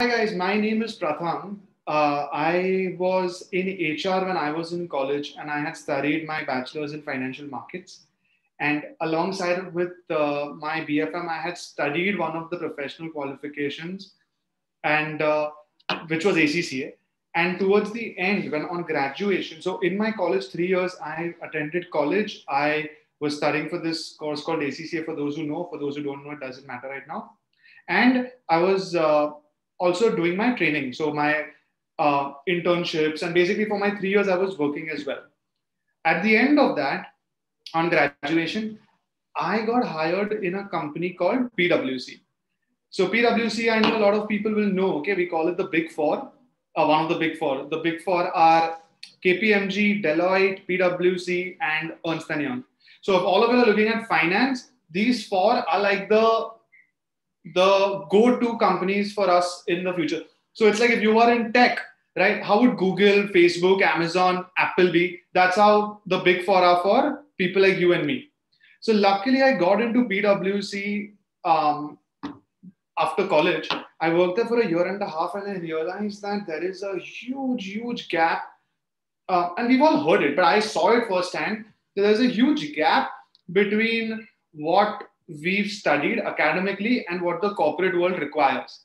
Hi guys, my name is Pratham. Uh, I was in HR when I was in college and I had studied my bachelor's in financial markets. And alongside with uh, my BFM, I had studied one of the professional qualifications, and uh, which was ACCA. And towards the end, when on graduation, so in my college three years, I attended college. I was studying for this course called ACCA. For those who know, for those who don't know, it doesn't matter right now. And I was uh, also doing my training. So my uh, internships and basically for my three years, I was working as well. At the end of that, on graduation, I got hired in a company called PwC. So PwC, I know a lot of people will know. Okay, we call it the Big Four. Uh, one of the Big Four. The Big Four are KPMG, Deloitte, PwC, and Ernst Young. So if all of you are looking at finance, these four are like the the go-to companies for us in the future. So it's like if you are in tech, right? How would Google, Facebook, Amazon, Apple be? That's how the big four are for people like you and me. So luckily, I got into PwC um, after college. I worked there for a year and a half, and I realized that there is a huge, huge gap. Uh, and we've all heard it, but I saw it firsthand. There's a huge gap between what we've studied academically and what the corporate world requires.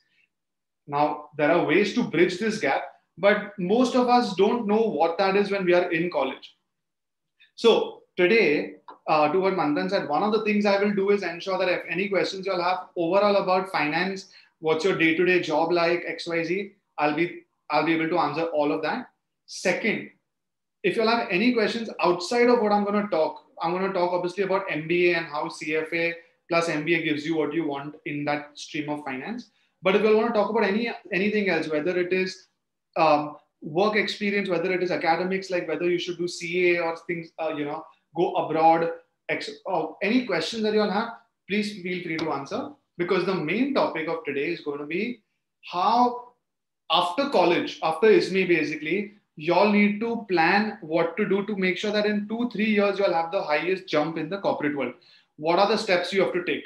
Now, there are ways to bridge this gap, but most of us don't know what that is when we are in college. So, today, uh, to what Manthan said, one of the things I will do is ensure that if any questions you'll have overall about finance, what's your day to day job like, XYZ, I'll be, I'll be able to answer all of that. Second, if you'll have any questions outside of what I'm going to talk, I'm going to talk obviously about MBA and how CFA plus MBA gives you what you want in that stream of finance. But if you want to talk about any anything else, whether it is um, work experience, whether it is academics, like whether you should do CA or things, uh, you know, go abroad, ex- uh, any questions that you all have, please feel free to answer because the main topic of today is going to be how after college, after ISME basically, y'all need to plan what to do to make sure that in two, three years, you'll have the highest jump in the corporate world what are the steps you have to take?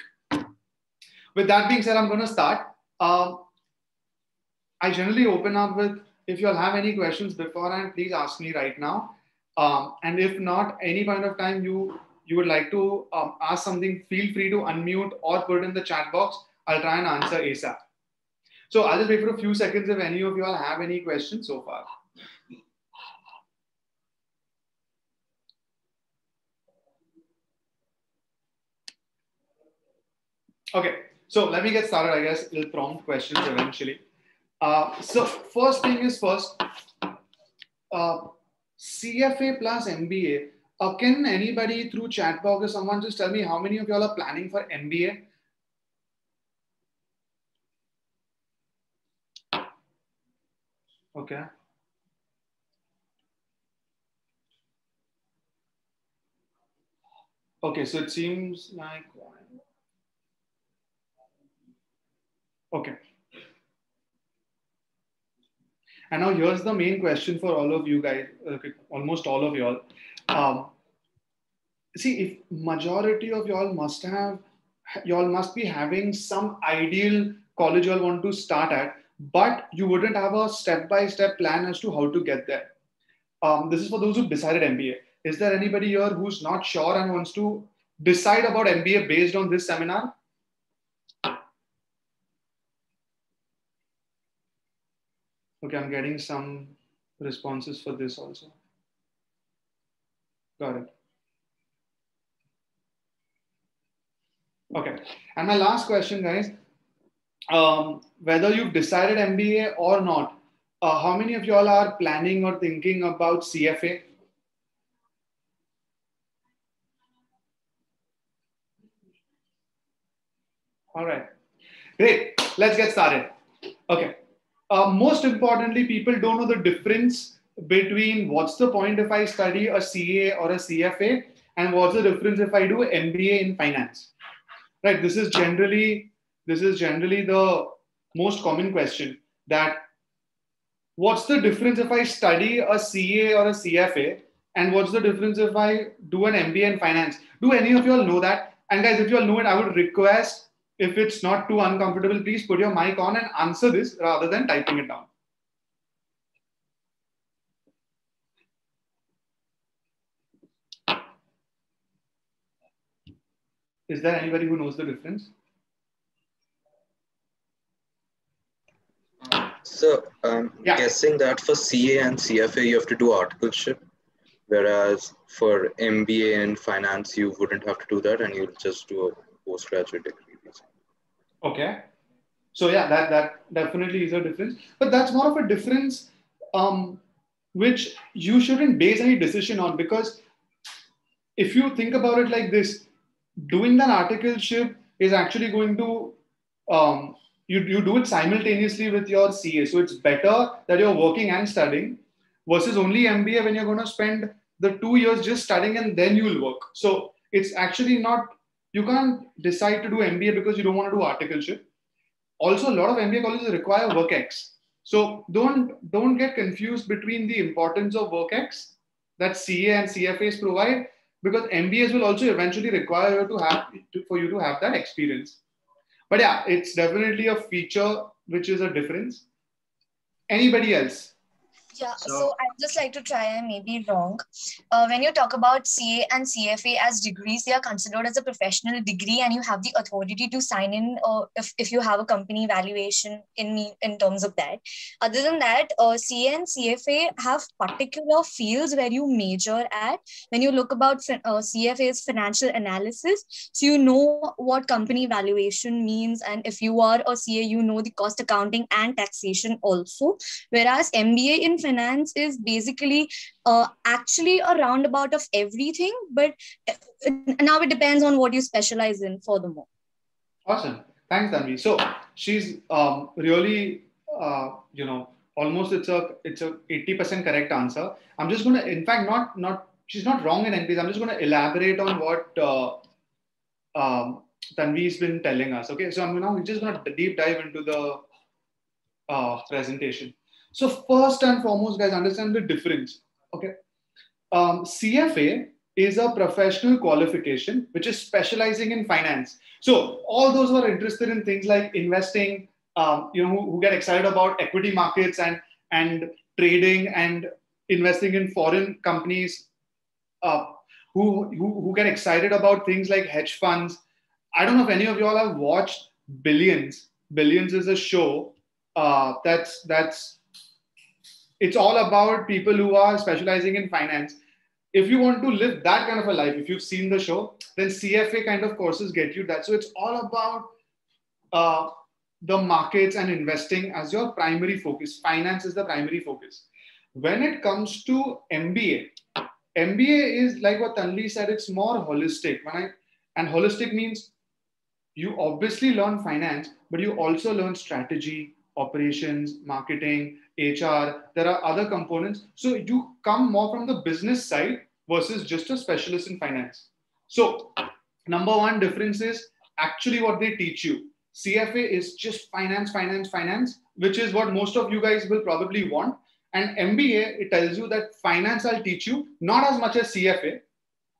With that being said, I'm going to start. Um, I generally open up with if you all have any questions beforehand, please ask me right now. Um, and if not, any point of time you you would like to um, ask something, feel free to unmute or put in the chat box. I'll try and answer ASAP. So I'll just wait for a few seconds if any of you all have any questions so far. Okay, so let me get started. I guess it'll prompt questions eventually. Uh, so first thing is first, uh, CFA plus MBA. Uh, can anybody through chat box or someone just tell me how many of y'all are planning for MBA? Okay. Okay, so it seems like Okay. And now here's the main question for all of you guys, okay, almost all of y'all. Um, see, if majority of y'all must have, y'all must be having some ideal college y'all want to start at, but you wouldn't have a step-by-step plan as to how to get there. Um, this is for those who decided MBA. Is there anybody here who's not sure and wants to decide about MBA based on this seminar? Okay, I'm getting some responses for this also. Got it. Okay, and my last question, guys, um, whether you've decided MBA or not, uh, how many of y'all are planning or thinking about CFA? All right, great. Let's get started. Okay, uh, most importantly, people don't know the difference between what's the point if I study a CA or a CFA and what's the difference if I do MBA in finance. Right. This is generally this is generally the most common question that what's the difference if I study a CA or a CFA and what's the difference if I do an MBA in finance? Do any of you all know that? And guys, if you all know it, I would request if it's not too uncomfortable, please put your mic on and answer this rather than typing it down. Is there anybody who knows the difference? So um, I'm yeah. guessing that for CA and CFA, you have to do articleship, whereas for MBA and finance, you wouldn't have to do that and you'll just do a postgraduate degree. Okay. So yeah, that, that definitely is a difference. But that's more of a difference um, which you shouldn't base any decision on because if you think about it like this, doing that articleship is actually going to um, you, you do it simultaneously with your CA. So it's better that you're working and studying versus only MBA when you're going to spend the two years just studying and then you'll work. So it's actually not, you can't decide to do MBA because you don't want to do articleship. Also, a lot of MBA colleges require WorkX. So don't don't get confused between the importance of WorkX that CA and CFAs provide because MBAs will also eventually require you to have to, for you to have that experience. But yeah, it's definitely a feature which is a difference. Anybody else? Yeah, so, so I'd just like to try and maybe wrong. Uh, when you talk about CA and CFA as degrees, they are considered as a professional degree, and you have the authority to sign in uh, if, if you have a company valuation in in terms of that. Other than that, uh, CA and CFA have particular fields where you major at. When you look about uh, CFA's financial analysis, so you know what company valuation means, and if you are a CA, you know the cost accounting and taxation also. Whereas MBA in finance is basically uh, actually a roundabout of everything, but uh, now it depends on what you specialize in furthermore. Awesome. Thanks, Tanvi. So she's um, really, uh, you know, almost it's a it's a 80% correct answer. I'm just going to, in fact, not not she's not wrong in anything. I'm just going to elaborate on what uh, um, Tanvi's been telling us. Okay, so I'm now just going to deep dive into the uh, presentation. So first and foremost, guys, understand the difference. Okay. Um, CFA is a professional qualification which is specializing in finance. So all those who are interested in things like investing, um, you know, who, who, get excited about equity markets and and trading and investing in foreign companies, uh, who, who who get excited about things like hedge funds. I don't know if any of you all have watched Billions. Billions is a show uh, that's that's it's all about people who are specializing in finance. If you want to live that kind of a life, if you've seen the show, then CFA kind of courses get you that. So it's all about uh, the markets and investing as your primary focus. Finance is the primary focus. When it comes to MBA, MBA is like what Tanvi said, it's more holistic. When I and holistic means you obviously learn finance, but you also learn strategy, operations, marketing, HR, there are other components. So you come more from the business side versus just a specialist in finance. So, number one difference is actually what they teach you. CFA is just finance, finance, finance, which is what most of you guys will probably want. And MBA, it tells you that finance I'll teach you, not as much as CFA.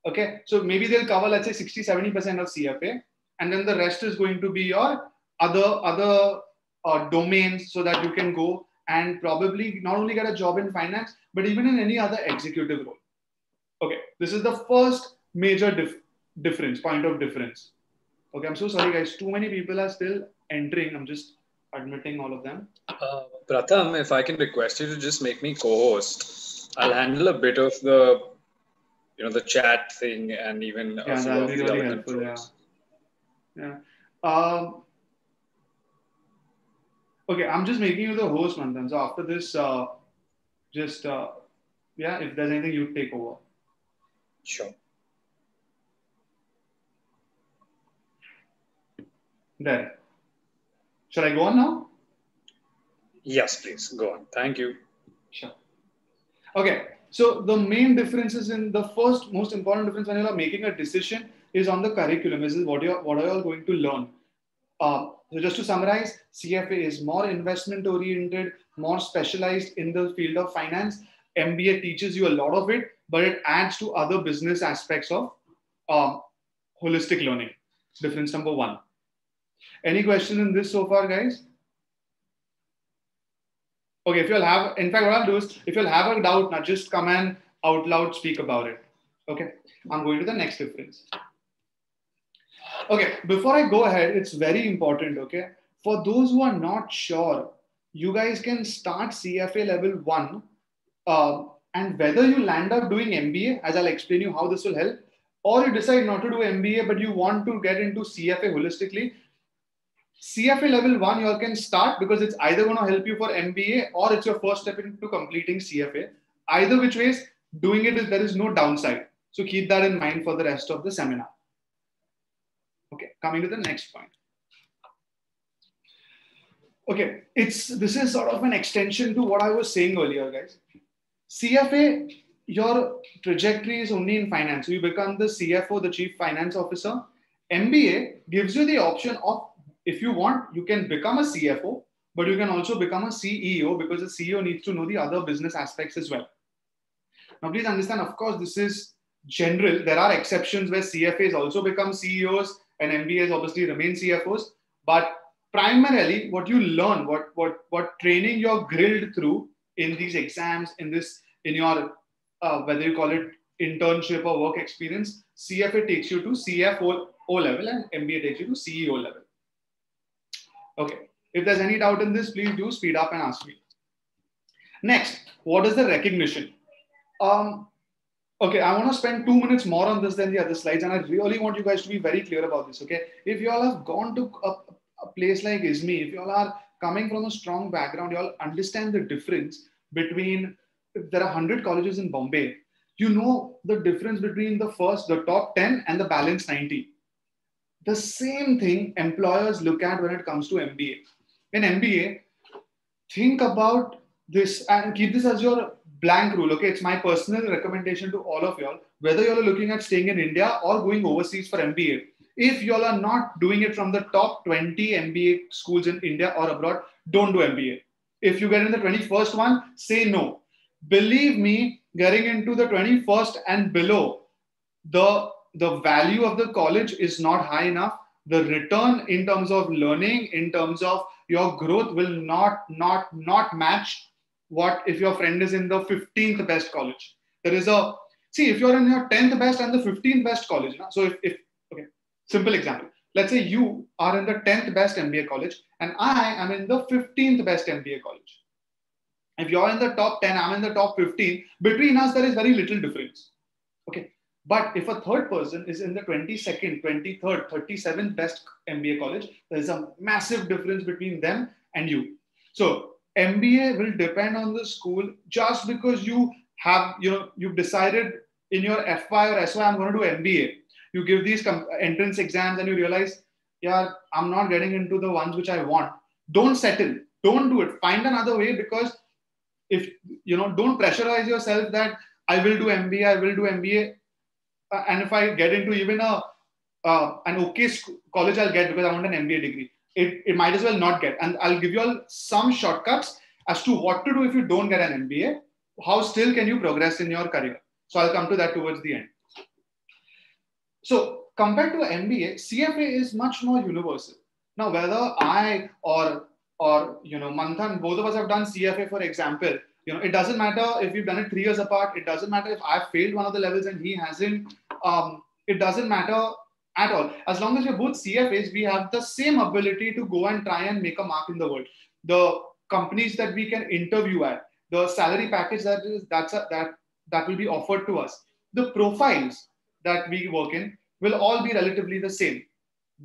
Okay, so maybe they'll cover, let's say, 60, 70% of CFA, and then the rest is going to be your other other uh, domains so that you can go and probably not only get a job in finance, but even in any other executive role. Okay, this is the first major dif- difference, point of difference. Okay, I'm so sorry, guys. Too many people are still entering. I'm just admitting all of them. Uh, Pratham, if I can request you to just make me co-host, I'll handle a bit of the, you know, the chat thing and even yeah, that'll be really helpful. Controls. Yeah. Yeah. Um, Okay, I'm just making you the host, Manthan. So after this, uh, just uh, yeah, if there's anything you take over. Sure. There. Should I go on now? Yes, please go on. Thank you. Sure. Okay. So the main differences in the first most important difference when you are making a decision is on the curriculum. This is what you what are you all going to learn. Uh, so just to summarize, CFA is more investment oriented, more specialized in the field of finance. MBA teaches you a lot of it, but it adds to other business aspects of um, holistic learning. Difference number one. Any question in this so far, guys? Okay, if you'll have, in fact, what I'll do is, if you'll have a doubt, now just come and out loud speak about it. Okay, I'm going to the next difference. Okay, before I go ahead, it's very important, okay? For those who are not sure, you guys can start CFA level one, uh, and whether you land up doing MBA, as I'll explain you how this will help, or you decide not to do MBA, but you want to get into CFA holistically, CFA level one, you all can start because it's either going to help you for MBA or it's your first step into completing CFA. Either which ways, doing it is there is no downside. So keep that in mind for the rest of the seminar. Coming to the next point. Okay, it's this is sort of an extension to what I was saying earlier, guys. CFA, your trajectory is only in finance. You become the CFO, the chief finance officer. MBA gives you the option of if you want, you can become a CFO, but you can also become a CEO because the CEO needs to know the other business aspects as well. Now, please understand, of course, this is general. There are exceptions where CFAs also become CEOs and MBAs obviously remain CFOs. But primarily, what you learn, what what what training you're grilled through in these exams, in this, in your uh, whether you call it internship or work experience, CFA takes you to CFO level and MBA takes you to CEO level. Okay. If there's any doubt in this, please do speed up and ask me. Next, what is the recognition? Um, okay, I want to spend two minutes more on this than the other slides, and I really want you guys to be very clear about this. Okay, if you all have gone to a, a place like ISME, if you all are coming from a strong background, you all understand the difference between there are 100 colleges in Bombay, you know the difference between the first, the top 10 and the balance 90 the same thing employers look at when it comes to MBA. In MBA, think about this and keep this as your blank rule. Okay, it's my personal recommendation to all of y'all, whether you're looking at staying in India or going overseas for MBA. If y'all are not doing it from the top 20 MBA schools in India or abroad, don't do MBA. If you get in the 21st one, say no. Believe me, getting into the 21st and below, the the value of the college is not high enough the return in terms of learning in terms of your growth will not not not match what if your friend is in the 15th best college? There is a see if you're in your 10th best and the 15th best college so if, if okay simple example. Let's say you are in the 10th best mba college and i am in the 15th best mba college. If you're in the top 10 i'm in the top 15 between us there is very little difference. Okay but if a third person is in the 22nd, 23rd, 37th best MBA college, there is a massive difference between them and you. So MBA will depend on the school just because you have, you know, you've decided in your FY or SY, I'm going to do MBA. You give these entrance exams and you realize, yeah, I'm not getting into the ones which I want. Don't settle. Don't do it. Find another way because if, you know, don't pressurize yourself that I will do MBA, I will do MBA uh, and if I get into even a uh, an okay college, I'll get because I want an MBA degree. It, it might as well not get. And I'll give you all some shortcuts as to what to do if you don't get an MBA. How still can you progress in your career? So I'll come to that towards the end. So compared to MBA, CFA is much more universal. Now, whether I or or you know Manthan, both of us have done CFA, for example, you know, it doesn't matter if we've done it three years apart. It doesn't matter if I failed one of the levels and he hasn't. Um, it doesn't matter at all. As long as we're both CFAs, we have the same ability to go and try and make a mark in the world. The companies that we can interview at, the salary package that is that's a, that that will be offered to us, the profiles that we work in will all be relatively the same.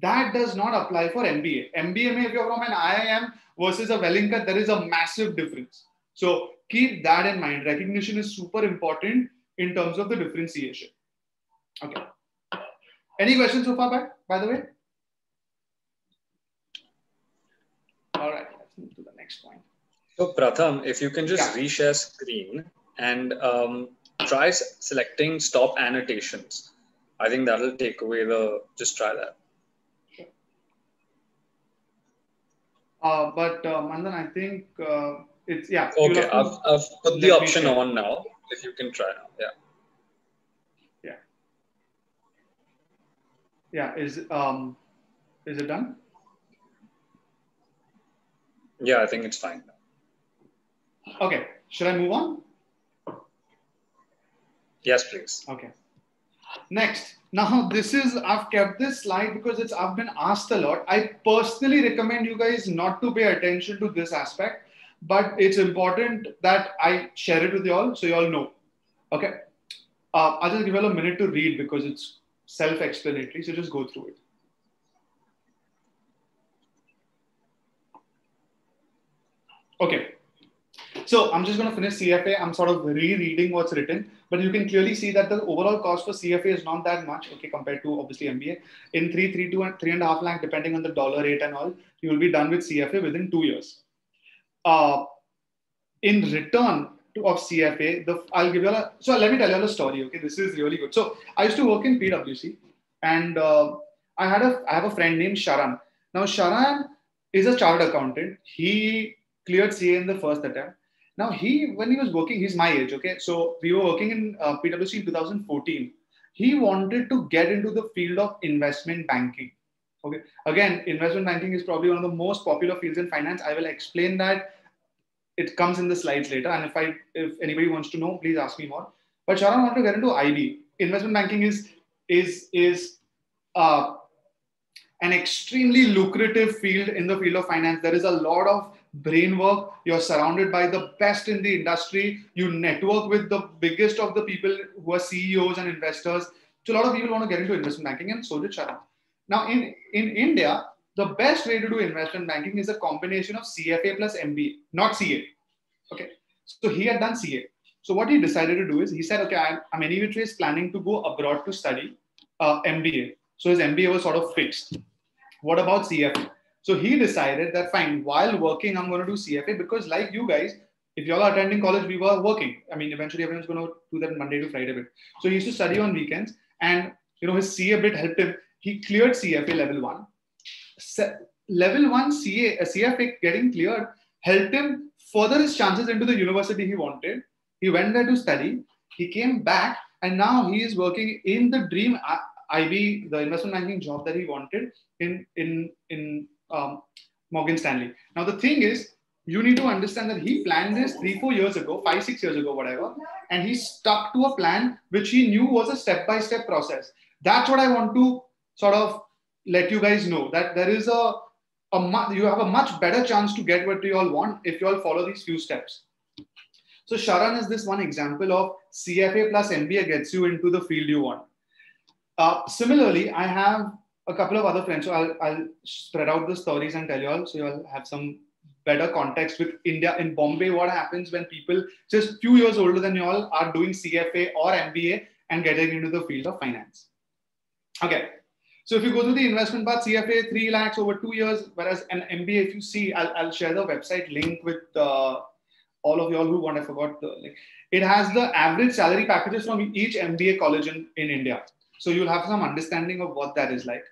That does not apply for MBA. MBA, if you're from an IIM versus a Welingkar, there is a massive difference. So keep that in mind. Recognition is super important in terms of the differentiation. Okay. Any questions so far, by, by the way? All right, let's move to the next point. So Pratham, if you can just yeah. reshare screen and um, try selecting stop annotations. I think that'll take away the, just try that. Sure. Uh, but uh, Manthan, I think uh, it's yeah. Okay, I've, I've put the option on now. If you can try now, yeah. Yeah. Yeah. Is um, is it done? Yeah, I think it's fine. Okay. Should I move on? Yes, please. Okay. Next. Now, this is, I've kept this slide because it's, I've been asked a lot. I personally recommend you guys not to pay attention to this aspect, but it's important that I share it with you all so you all know. Okay. Uh, I'll just give you all a minute to read because it's self explanatory. So just go through it. Okay. So I'm just going to finish CFA. I'm sort of rereading what's written, but you can clearly see that the overall cost for CFA is not that much, okay, compared to obviously MBA. In three, three, two, and three and a half lakh, depending on the dollar rate and all, you will be done with CFA within two years. Uh, in return to, of CFA, the I'll give you a so let me tell you a story. Okay, this is really good. So I used to work in PwC, and uh, I had a I have a friend named Sharan. Now Sharan is a chartered accountant. He cleared CA in the first attempt. Now he, when he was working, he's my age. Okay, so we were working in uh, PwC in 2014. He wanted to get into the field of investment banking. Okay, again, investment banking is probably one of the most popular fields in finance. I will explain that. It comes in the slides later, and if I, if anybody wants to know, please ask me more. But Sharan wanted to get into IB. Investment banking is is is uh, an extremely lucrative field in the field of finance. There is a lot of brain work. You're surrounded by the best in the industry. You network with the biggest of the people who are CEOs and investors. So a lot of people want to get into investment banking, and so did Sharan. Now, in, in India, the best way to do investment banking is a combination of CFA plus MBA, not CA. Okay. So he had done CA. So what he decided to do is he said, okay, I'm, I'm any ways planning to go abroad to study uh, MBA. So his MBA was sort of fixed. What about CFA? So he decided that fine, while working, I'm going to do CFA because, like you guys, if you all are attending college, we were working. I mean, eventually everyone's going to do that Monday to Friday bit. So he used to study on weekends, and you know his CA bit helped him. He cleared CFA level one. Level one CA, CFA getting cleared helped him further his chances into the university he wanted. He went there to study. He came back, and now he is working in the dream IB, the investment banking job that he wanted in in in um, Morgan Stanley. Now, the thing is, you need to understand that he planned this three, four years ago, five, six years ago, whatever, and he stuck to a plan which he knew was a step by step process. That's what I want to sort of let you guys know that there is a, a you have a much better chance to get what you all want if you all follow these few steps. So Sharan is this one example of CFA plus MBA gets you into the field you want. Uh, similarly, I have a couple of other friends. So I'll, I'll spread out the stories and tell you all so you'll have some better context with India. In Bombay, what happens when people just few years older than you all are doing CFA or MBA and getting into the field of finance? Okay. So if you go to the investment part, CFA 3 lakhs over two years, whereas an MBA, if you see, I'll, I'll share the website link with uh, all of y'all who want, I forgot the link. It has the average salary packages from each MBA college in, in India. So you'll have some understanding of what that is like.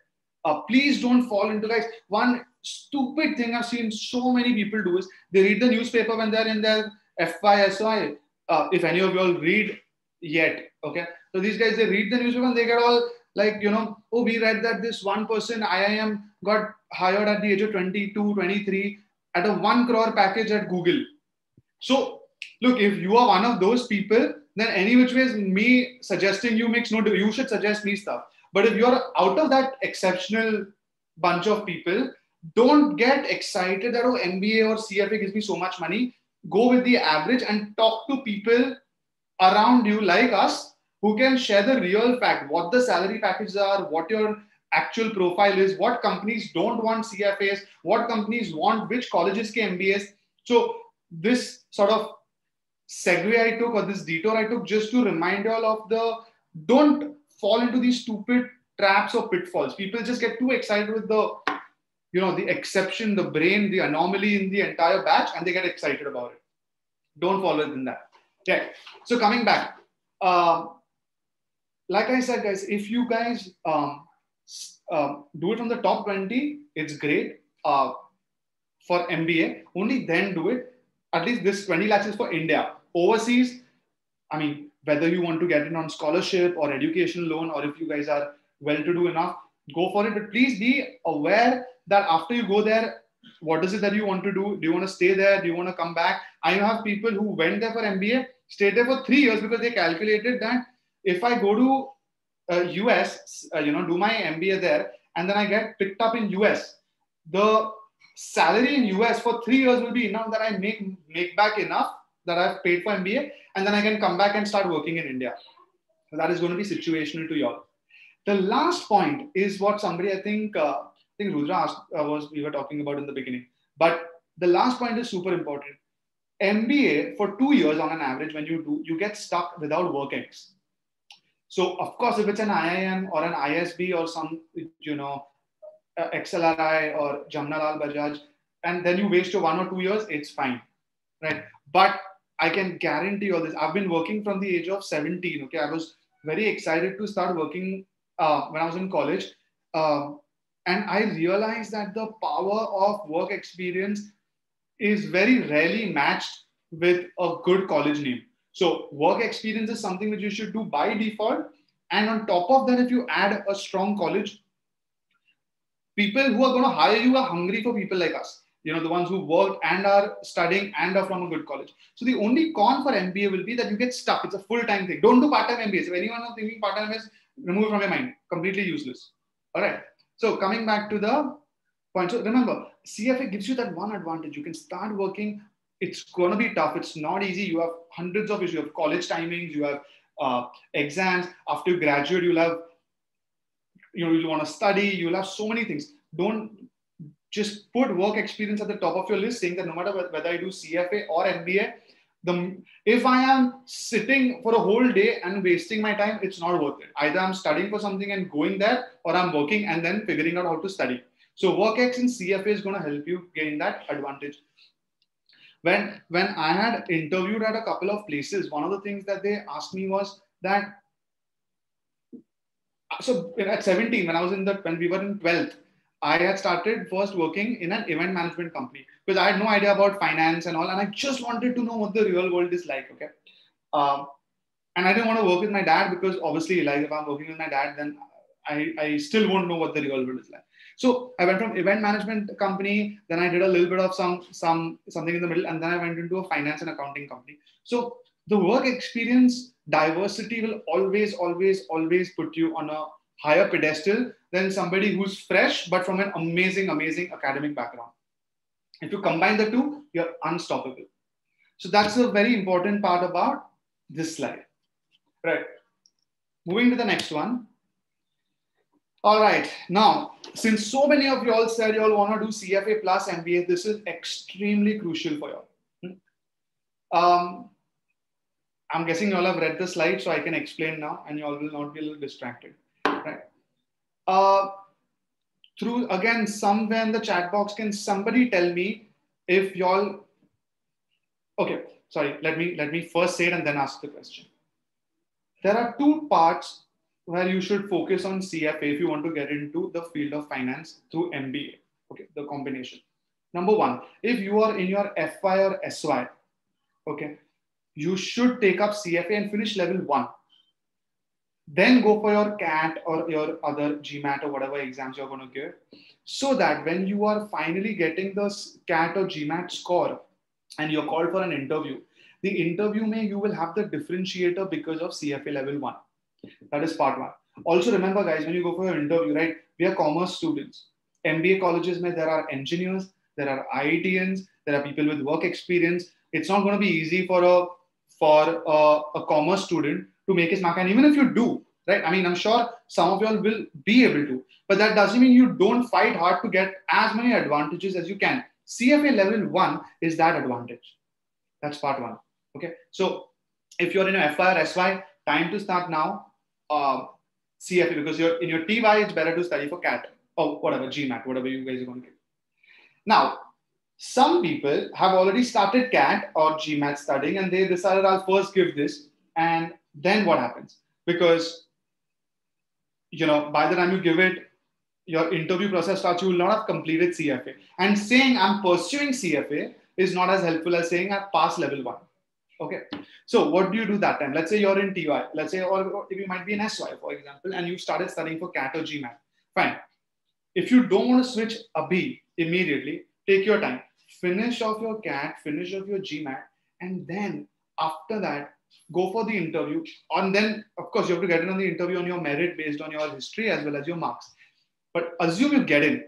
Uh, please don't fall into guys. One stupid thing I've seen so many people do is they read the newspaper when they're in their FYSY. Uh, if any of you all read yet, okay. So these guys they read the newspaper and they get all like you know, oh we read that this one person IIM got hired at the age of 22, 23 at a one crore package at Google. So look, if you are one of those people, then any which ways me suggesting you makes no. You should suggest me stuff but if you're out of that exceptional bunch of people, don't get excited that, oh, MBA or CFA gives me so much money. Go with the average and talk to people around you like us who can share the real fact, what the salary packages are, what your actual profile is, what companies don't want CFAs, what companies want which colleges ke MBAs. So this sort of segue I took or this detour I took just to remind you all of the don't fall into these stupid traps or pitfalls. People just get too excited with the, you know, the exception, the brain, the anomaly in the entire batch, and they get excited about it. Don't fall within that. Okay. So coming back, uh, like I said, guys, if you guys um, uh, do it from the top 20, it's great. Uh, for MBA, only then do it. At least this 20 lakhs is for India. Overseas, I mean, whether you want to get it on scholarship or education loan, or if you guys are well to do enough, go for it. But please be aware that after you go there, what is it that you want to do? Do you want to stay there? Do you want to come back? I have people who went there for MBA, stayed there for three years because they calculated that if I go to uh, US, uh, you know, do my MBA there, and then I get picked up in US, the salary in US for three years will be enough that I make make back enough that I've paid for MBA, and then I can come back and start working in India. So that is going to be situational to y'all. The last point is what somebody I think uh, I think Rudra asked, uh, was we were talking about in the beginning. But the last point is super important. MBA for two years on an average, when you do, you get stuck without WorkX. So of course, if it's an IIM or an ISB or some, you know, uh, XLRI or Jamnalal Bajaj, and then you waste your one or two years, it's fine, right? But I can guarantee you all this. I've been working from the age of 17. Okay, I was very excited to start working uh, when I was in college, uh, and I realized that the power of work experience is very rarely matched with a good college name. So work experience is something which you should do by default. And on top of that, if you add a strong college, people who are going to hire you are hungry for people like us. You know, the ones who worked and are studying and are from a good college. So the only con for MBA will be that you get stuck. It's a full-time thing. Don't do part-time MBA. If anyone is thinking part-time is remove from your mind. Completely useless. All right. So coming back to the point. So remember, CFA gives you that one advantage. You can start working it's going to be tough. It's not easy. You have hundreds of issues. You have college timings. You have uh, exams. After you graduate, you'll have, you know, you'll want to study. You'll have so many things. Don't just put work experience at the top of your list, saying that no matter whether I do CFA or MBA, the if I am sitting for a whole day and wasting my time, it's not worth it. Either I'm studying for something and going there, or I'm working and then figuring out how to study. So WorkX in CFA is going to help you gain that advantage when when I had interviewed at a couple of places, one of the things that they asked me was that so at 17, when I was in the when we were in 12th, I had started first working in an event management company because I had no idea about finance and all, and I just wanted to know what the real world is like. Okay. Um, and I didn't want to work with my dad because obviously, like if I'm working with my dad, then I, I still won't know what the real world is like. So I went from event management company, then I did a little bit of some some something in the middle, and then I went into a finance and accounting company. So the work experience diversity will always, always, always put you on a higher pedestal than somebody who's fresh but from an amazing, amazing academic background. If you combine the two, you're unstoppable. So that's a very important part about this slide. Right. Moving to the next one. All right. Now, since so many of you all said you all want to do CFA plus MBA, this is extremely crucial for you. Hmm? Um, I'm guessing you all have read the slide, so I can explain now, and you all will not be distracted. Right. Uh, through again, somewhere in the chat box, can somebody tell me if y'all? Okay, sorry. Let me let me first say it and then ask the question. There are two parts where you should focus on CFA if you want to get into the field of finance through MBA. Okay, the combination. Number one, if you are in your FY or SY, okay, you should take up CFA and finish level one. Then go for your CAT or your other GMAT or whatever exams you're going to give. So that when you are finally getting the CAT or GMAT score and you're called for an interview, the interview may you will have the differentiator because of CFA level one that is part one. Also remember guys, when you go for your interview, right, we are commerce students. MBA colleges, may there are engineers, there are IITians, there are people with work experience. It's not going to be easy for a for a, a commerce student to make his mark. And even if you do, right? I mean, I'm sure some of y'all will be able to, but that doesn't mean you don't fight hard to get as many advantages as you can. CFA level one is that advantage. That's part one. Okay. So if you're in a FY or SY, time to start now uh, CFA because you're in your TY, it's better to study for CAT or whatever, GMAT, whatever you guys are going to get. Now, some people have already started CAT or GMAT studying and they decided I'll first give this and then what happens? Because, you know, by the time you give it, your interview process starts, you will not have completed CFA. And saying I'm pursuing CFA is not as helpful as saying I've passed level one. Okay. So what do you do that time? Let's say you're in TY, let's say, or if you might be in SY, for example, and you started studying for CAT or GMAT. Fine. If you don't want to switch a B immediately, take your time, finish off your CAT, finish off your GMAT, and then after that, go for the interview. And then, of course, you have to get in on the interview on your merit based on your history as well as your marks. But assume you get in.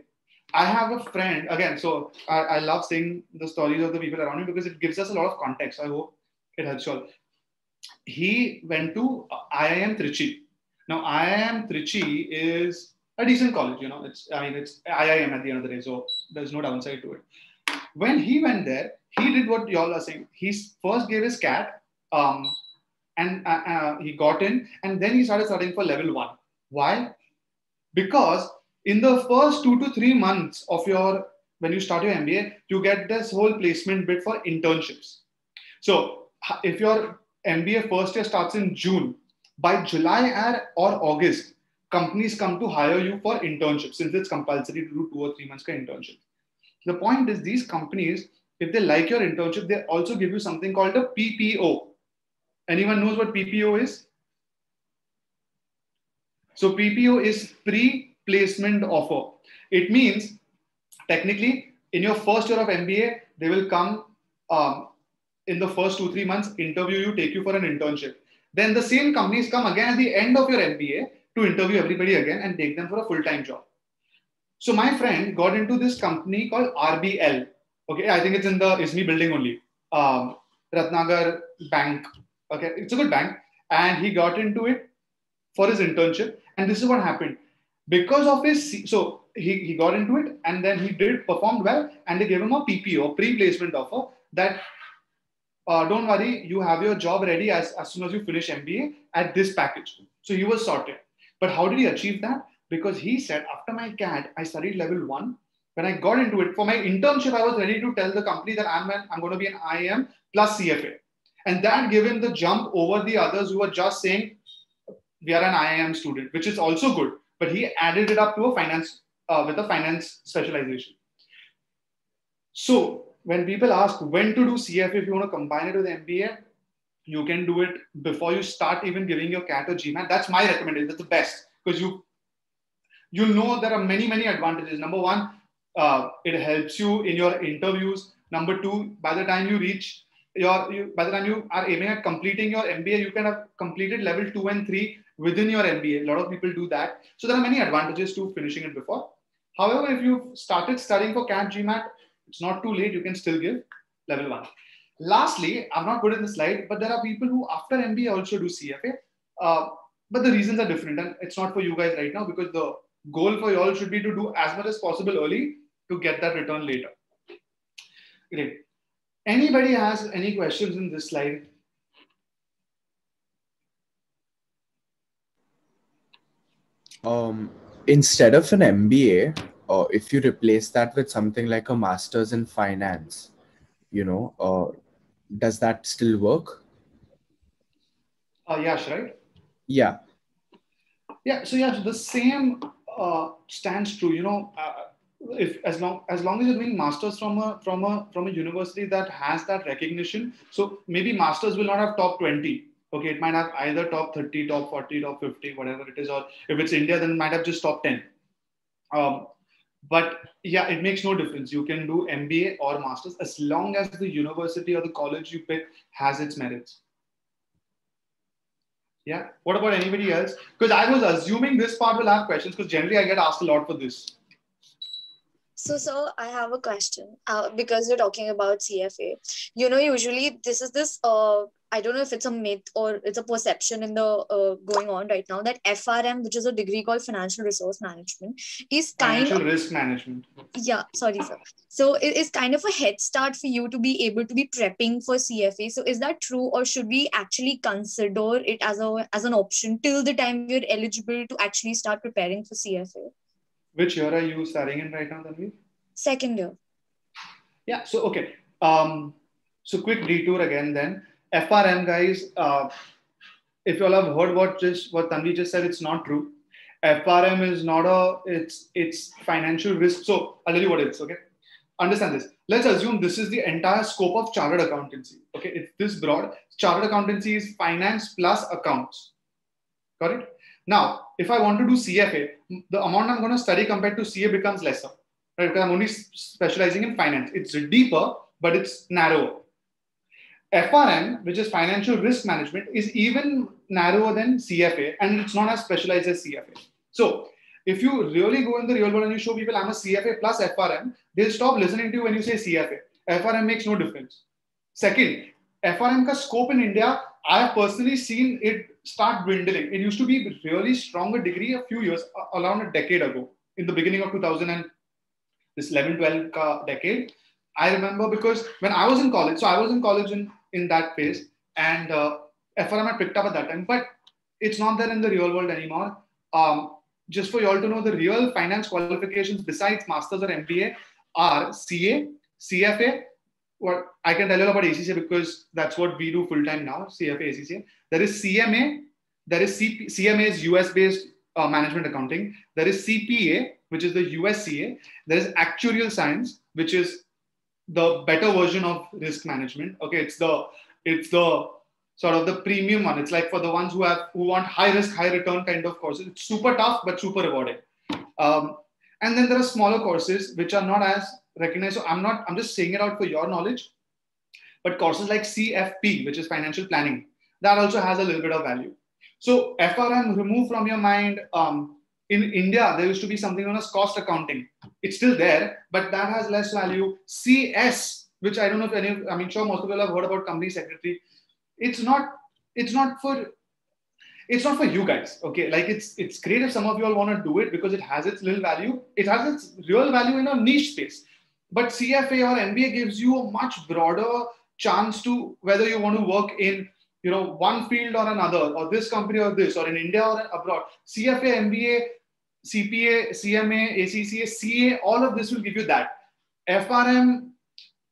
I have a friend, again, so I, I love seeing the stories of the people around me because it gives us a lot of context. I hope it helps you all. He went to IIM Trichy. Now, IIM Trichy is a decent college, you know, it's, I mean, it's IIM at the end of the day, so there's no downside to it. When he went there, he did what y'all are saying. He first gave his CAT, um, and uh, uh, he got in, and then he started studying for level one. Why? Because in the first two to three months of your when you start your MBA, you get this whole placement bit for internships. So if your MBA first year starts in June, by July or August, companies come to hire you for internships since it's compulsory to do two or three months ka internship. The point is these companies, if they like your internship, they also give you something called a PPO. Anyone knows what PPO is? So PPO is pre-placement offer. It means technically in your first year of MBA, they will come um, in the first two, three months, interview you, take you for an internship. Then the same companies come again at the end of your MBA to interview everybody again and take them for a full-time job. So my friend got into this company called RBL. Okay, I think it's in the ISME building only. Um, Ratnakar Bank. Okay, it's a good bank. And he got into it for his internship. And this is what happened. Because of his, so he, he got into it and then he did performed well and they gave him a PPO, pre-placement offer that uh, don't worry, you have your job ready as, as soon as you finish MBA at this package. So he was sorted. But how did he achieve that? Because he said, after my CAT, I studied level one. When I got into it, for my internship, I was ready to tell the company that I'm, an, I'm going to be an IIM plus CFA. And that gave him the jump over the others who were just saying, we are an IIM student, which is also good. But he added it up to a finance, uh, with a finance specialization. So when people ask when to do CF, if you want to combine it with MBA, you can do it before you start even giving your CAT or GMAT. That's my recommendation. That's the best because you you know there are many many advantages. Number one, uh, it helps you in your interviews. Number two, by the time you reach your you, by the time you are aiming at completing your MBA, you can have completed level two and three within your MBA. A lot of people do that. So there are many advantages to finishing it before. However, if you've started studying for CAT GMAT, it's not too late. You can still give level one. Lastly, I'm not good in the slide, but there are people who after MBA also do CFA. Uh, but the reasons are different. And it's not for you guys right now because the goal for you all should be to do as much as possible early to get that return later. Great. Anybody has any questions in this slide? Um, instead of an MBA, uh, if you replace that with something like a master's in finance, you know, uh, does that still work? Uh, yes, right? Yeah. Yeah. So yeah, so the same uh, stands true. You know, uh, if as long as long as you're doing masters from a from a from a university that has that recognition, so maybe masters will not have top twenty. Okay, it might have either top thirty, top forty, top fifty, whatever it is, or if it's India, then it might have just top ten. Um, but yeah it makes no difference. You can do mba or masters as long as the university or the college you pick has its merits. Yeah? What about anybody else? Because i was assuming this part will have questions because generally i get asked a lot for this. So, so I have a question uh, because we're talking about CFA. You know, usually this is this uh, I don't know if it's a myth or it's a perception in the uh, going on right now that FRM, which is a degree called Financial Resource Management, is kind financial of risk management. Yeah, sorry, sir. So it is kind of a head start for you to be able to be prepping for CFA. So is that true, or should we actually consider it as a as an option till the time we're eligible to actually start preparing for CFA? Which year are you studying in right now, Tanvi? Second year. Yeah. So okay. Um. So quick detour again then FRM guys, uh, if you all have heard what just what Tanvi just said, it's not true. FRM is not a it's it's financial risk. So I'll tell you what it is. Okay, understand this. Let's assume this is the entire scope of chartered accountancy. Okay, it's this broad. Chartered accountancy is finance plus accounts. Got it? Now, if I want to do CFA, the amount I'm going to study compared to CA becomes lesser. right? Because I'm only specializing in finance. It's deeper, but it's narrower. FRM, which is financial risk management, is even narrower than CFA, and it's not as specialized as CFA. So if you really go in the real world and you show people I'm a CFA plus FRM, they'll stop listening to you when you say CFA. FRM makes no difference. Second, FRM ka scope in India, I have personally seen it start dwindling. It used to be really stronger degree a few years, around a decade ago, in the beginning of 2000 and this 11, 12 ka decade. I remember because when I was in college, so I was in college in, in that phase, and uh, FRM picked up at that time, but it's not there in the real world anymore. Um, just for you all to know, the real finance qualifications besides masters or MBA are CA, CFA. What I can tell you about ACCA because that's what we do full time now. CFA, ACCA. There is CMA. There is CP, CMA is US based uh, management accounting. There is CPA, which is the USCA. There is actuarial science, which is the better version of risk management. Okay, it's the it's the sort of the premium one. It's like for the ones who have who want high risk, high return kind of courses. It's super tough but super rewarding. Um, and then there are smaller courses which are not as recognized. So I'm not. I'm just saying it out for your knowledge. But courses like CFP, which is financial planning, that also has a little bit of value. So FRM, remove from your mind. Um, in India, there used to be something known as cost accounting. It's still there, but that has less value. CS, which I don't know if any, I mean, sure, most of you have heard about company secretary it's not it's not for it's not for you guys okay like it's it's great if some of you all want to do it because it has its little value it has its real value in a niche space but cfa or mba gives you a much broader chance to whether you want to work in you know one field or another or this company or this or in india or abroad cfa mba cpa cma acca ca all of this will give you that frm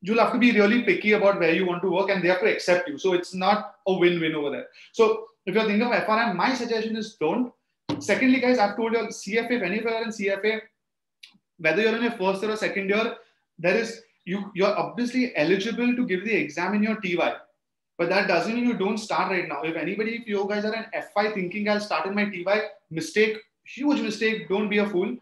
you'll have to be really picky about where you want to work and they have to accept you. So it's not a win-win over there. So if you're thinking of FRM, my suggestion is don't. Secondly, guys, I've told you CFA, if any you are in CFA, whether you're in your first year or second year, there is you you're obviously eligible to give the exam in your TY. But that doesn't mean you don't start right now. If anybody, if you guys are an FI thinking I'll start in my TY, mistake, huge mistake. Don't be a fool.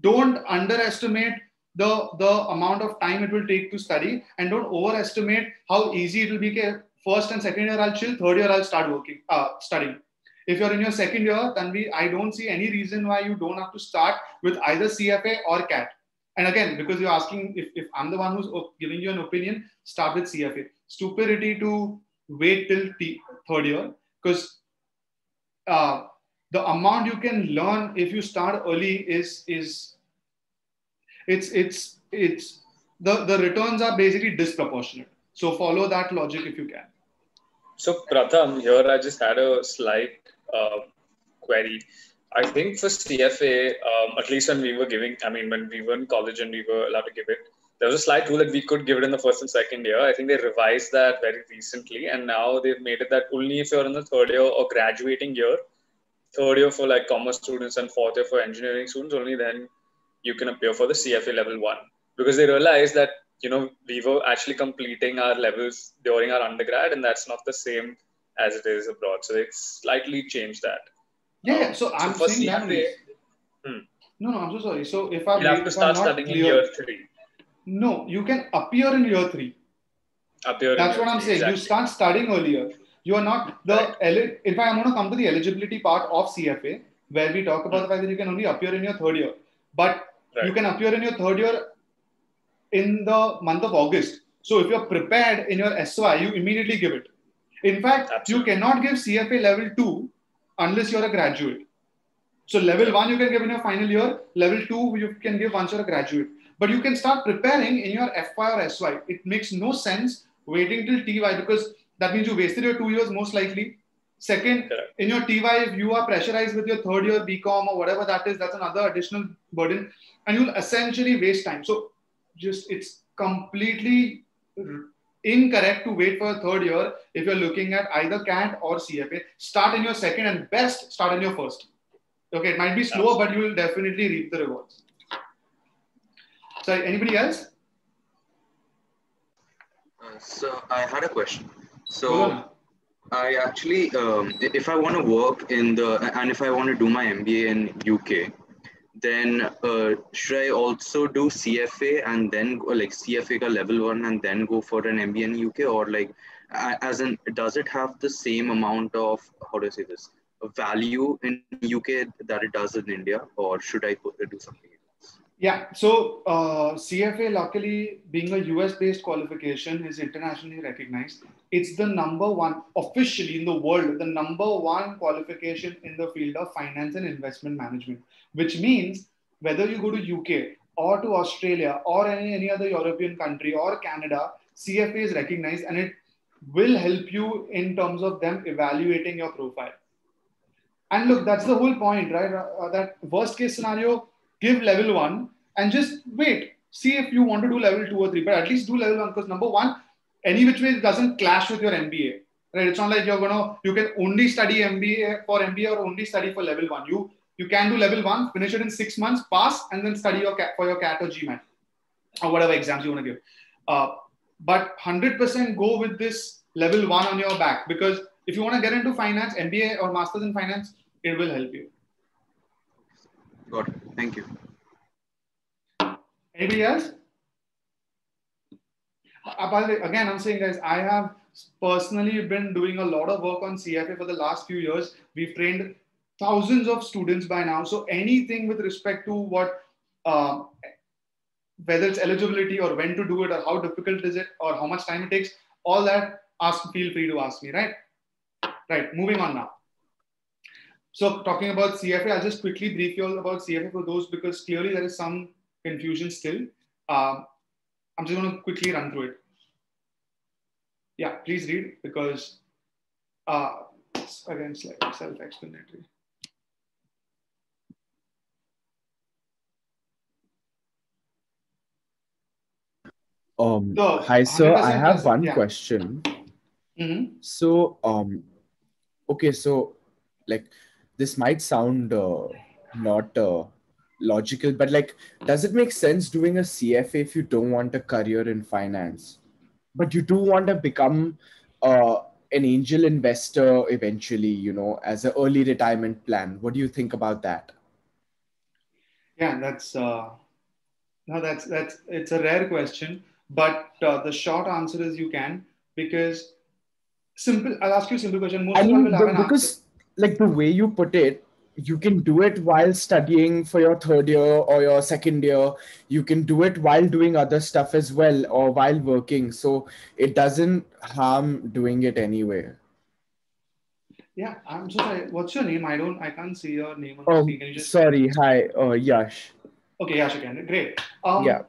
Don't underestimate the, the amount of time it will take to study and don't overestimate how easy it will be. First and second year, I'll chill. Third year, I'll start working, uh, studying. If you're in your second year, then we, I don't see any reason why you don't have to start with either CFA or CAT. And again, because you're asking if, if I'm the one who's giving you an opinion, start with CFA. Stupidity to wait till t- third year because uh, the amount you can learn if you start early is is it's it's it's the the returns are basically disproportionate. So follow that logic if you can. So Pratham, here I just had a slight uh, query. I think for CFA, um, at least when we were giving, I mean, when we were in college and we were allowed to give it, there was a slight rule that we could give it in the first and second year. I think they revised that very recently, and now they've made it that only if you're in the third year or graduating year, third year for like commerce students and fourth year for engineering students, only then you can appear for the CFA level one. Because they realized that you know we were actually completing our levels during our undergrad and that's not the same as it is abroad. So it's slightly changed that. Yeah um, so i'm saying CFA, that hmm. no no i'm so sorry. So if i you have to start studying clear, in year three no you can appear in year three appear that's what i'm saying exactly. you start studying earlier you are not the right. if i am going to come to the eligibility part of cfa where we talk about hmm. the fact that you can only appear in your third year but Right. You can appear in your third year in the month of August. So if you're prepared in your SY, you immediately give it. In fact, Absolutely. you cannot give CFA level two unless you're a graduate. So level one you can give in your final year. Level two you can give once you're a graduate. But you can start preparing in your FY or SY. It makes no sense waiting till TY because that means you wasted your two years most likely. Second, Correct. in your TY, if you are pressurized with your third year BCom or whatever that is, that's another additional burden, and you'll essentially waste time. So, just it's completely incorrect to wait for a third year if you're looking at either CAT or CFA. Start in your second and best start in your first. Okay, it might be slower, but you will definitely reap the rewards. Sorry, anybody else? Uh, so I had a question. So I actually, um, if I want to work in the, and if I want to do my MBA in UK, then uh, should I also do CFA and then go, like CFA ka level one and then go for an MBA in UK or like as in does it have the same amount of how do I say this value in UK that it does in India or should I put, do something? Yeah, so uh, CFA luckily being a US based qualification is internationally recognized. It's the number one officially in the world, the number one qualification in the field of finance and investment management which means whether you go to UK or to Australia or any, any other European country or Canada, CFA is recognized and it will help you in terms of them evaluating your profile. And look, that's the whole point, right? Uh, that worst case scenario, give level one and just wait. See if you want to do level two or three, but at least do level one because number one, any which way it doesn't clash with your MBA, right? It's not like you're gonna you can only study MBA for MBA or only study for level one. You you can do level one, finish it in six months, pass, and then study your CAT for your CAT or GMAT or whatever exams you want to give. Uh, but 100% go with this level one on your back because if you want to get into finance, MBA or masters in finance, it will help you. Got it. Thank you. Anybody else? Uh, way, again, I'm saying, guys, I have personally been doing a lot of work on CFA for the last few years. We've trained thousands of students by now. So anything with respect to what, uh, whether it's eligibility or when to do it or how difficult is it or how much time it takes, all that, ask, feel free to ask me, right? Right, moving on now. So talking about CFA, I'll just quickly brief you all about CFA for those because clearly there is some confusion still. Um, I'm just going to quickly run through it. Yeah, please read because uh, again, self-explanatory. Um, so, hi, sir. I have one yeah. question. Mm-hmm. So, um, okay, so like this might sound uh, not uh, logical, but like, does it make sense doing a CFA if you don't want a career in finance, but you do want to become uh, an angel investor eventually? You know, as an early retirement plan. What do you think about that? Yeah, that's uh, no, that's that's it's a rare question but uh, the short answer is you can because simple. I'll ask you a simple question. Most I mean, because answer. Like the way you put it, you can do it while studying for your third year or your second year. You can do it while doing other stuff as well or while working. So it doesn't harm doing it anyway. Yeah, I'm so sorry. What's your name? I don't. I can't see your name. On oh, just... sorry. Hi, uh, Yash. Okay, Yash again. Great. Um, yeah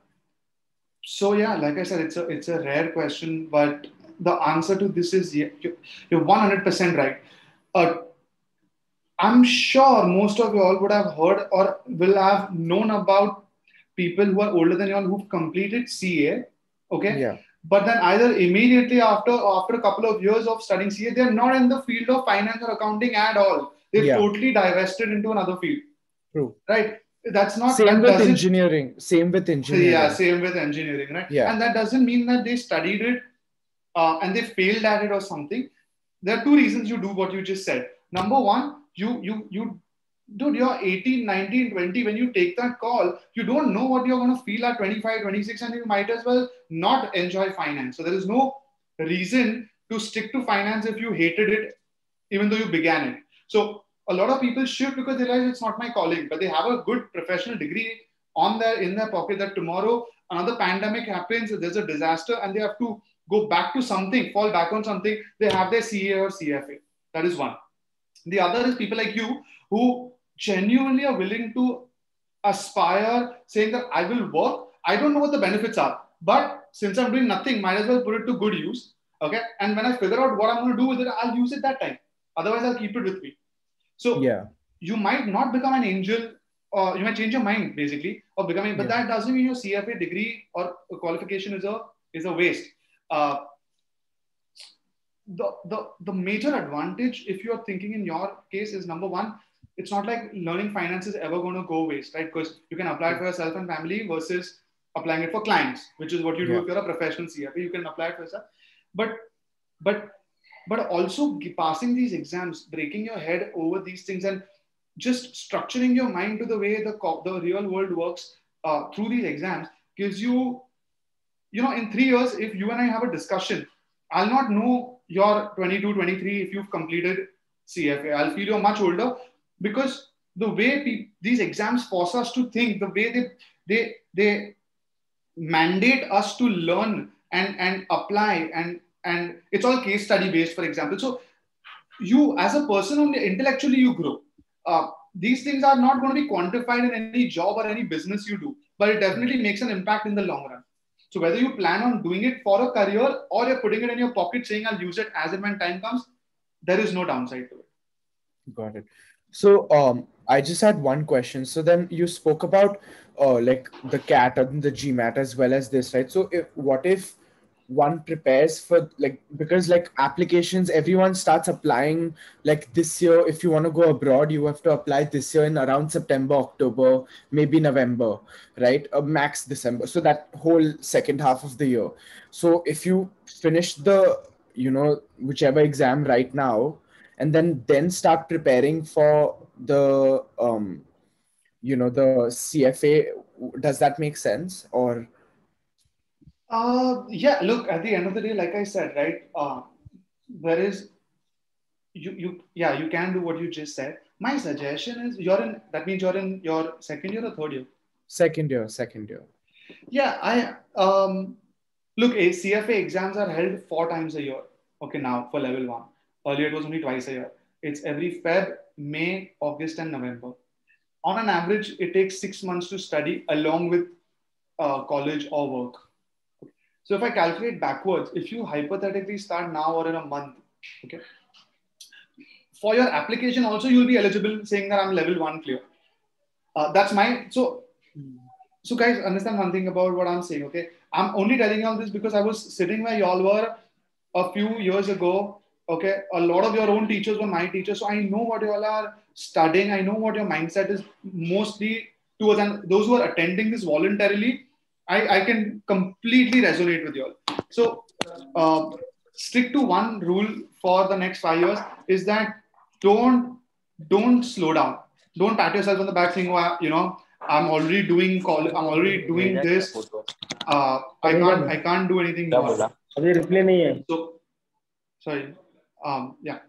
so yeah, like I said, it's a it's a rare question, but the answer to this is yeah, you're 100% right. Uh, I'm sure most of you all would have heard or will have known about people who are older than you all who've completed CA. Okay. Yeah. But then either immediately after after a couple of years of studying CA, they're not in the field of finance or accounting at all. They've yeah. totally divested into another field. True. Right that's not same with engineering same with engineering yeah same with engineering right yeah and that doesn't mean that they studied it uh, and they failed at it or something there are two reasons you do what you just said number one you you you dude you're 18 19 20 when you take that call you don't know what you're going to feel at 25 26 and you might as well not enjoy finance so there is no reason to stick to finance if you hated it even though you began it so a lot of people shift because they realize it's not my calling, but they have a good professional degree on their in their pocket that tomorrow another pandemic happens, there's a disaster, and they have to go back to something, fall back on something. They have their CA or CFA. That is one. The other is people like you who genuinely are willing to aspire, saying that I will work. I don't know what the benefits are, but since I'm doing nothing, might as well put it to good use. Okay. And when I figure out what I'm going to do with it, I'll use it that time. Otherwise, I'll keep it with me. So yeah, you might not become an angel, or you might change your mind basically of becoming. But yeah. that doesn't mean your CFA degree or qualification is a is a waste. Uh, the, the the major advantage if you're thinking in your case is number one it's not like learning finance is ever going to go waste right because you can apply it for yourself and family versus applying it for clients which is what you do yeah. if you're a professional cfa you can apply it for yourself but but but also passing these exams, breaking your head over these things, and just structuring your mind to the way the, the real world works uh, through these exams gives you, you know, in three years, if you and I have a discussion, I'll not know you're 22, 23 if you've completed CFA. I'll feel you're much older because the way pe- these exams force us to think, the way they they they mandate us to learn and and apply and and it's all case study based, for example. So you as a person only intellectually you grow. Uh, these things are not going to be quantified in any job or any business you do, but it definitely makes an impact in the long run. So whether you plan on doing it for a career or you're putting it in your pocket saying I'll use it as and when time comes, there is no downside to it. Got it. So um, I just had one question. So then you spoke about uh, like the CAT and the GMAT as well as this, right? So if, what if one prepares for like because like applications everyone starts applying like this year if you want to go abroad you have to apply this year in around september october maybe november right? Uh, max december. So that whole second half of the year. So if you finish the you know whichever exam right now and then then start preparing for the um you know the cfa does that make sense? Or uh, yeah, look, at the end of the day, like I said, right, uh, there is, you, you, yeah, you can do what you just said. My suggestion is you're in, that means you're in your second year or third year? Second year, second year. Yeah, I, um, look, a CFA exams are held four times a year. Okay, now for level one. Earlier it was only twice a year. It's every Feb, May, August, and November. On an average, it takes six months to study along with uh, college or work. So if I calculate backwards, if you hypothetically start now or in a month, okay, for your application also you'll be eligible saying that I'm level one clear. Uh, that's my so. So guys, understand one thing about what I'm saying. Okay, I'm only telling you all this because I was sitting where y'all were a few years ago. Okay, a lot of your own teachers were my teachers, so I know what y'all are studying. I know what your mindset is mostly towards, and those who are attending this voluntarily I, I can completely resonate with you all. So, uh, stick to one rule for the next five years is that don't don't slow down. Don't pat yourself on the back saying, oh, you know, I'm already doing call. I'm already doing this. Uh, I can't. I can't do anything more. So, sorry. Um, yeah.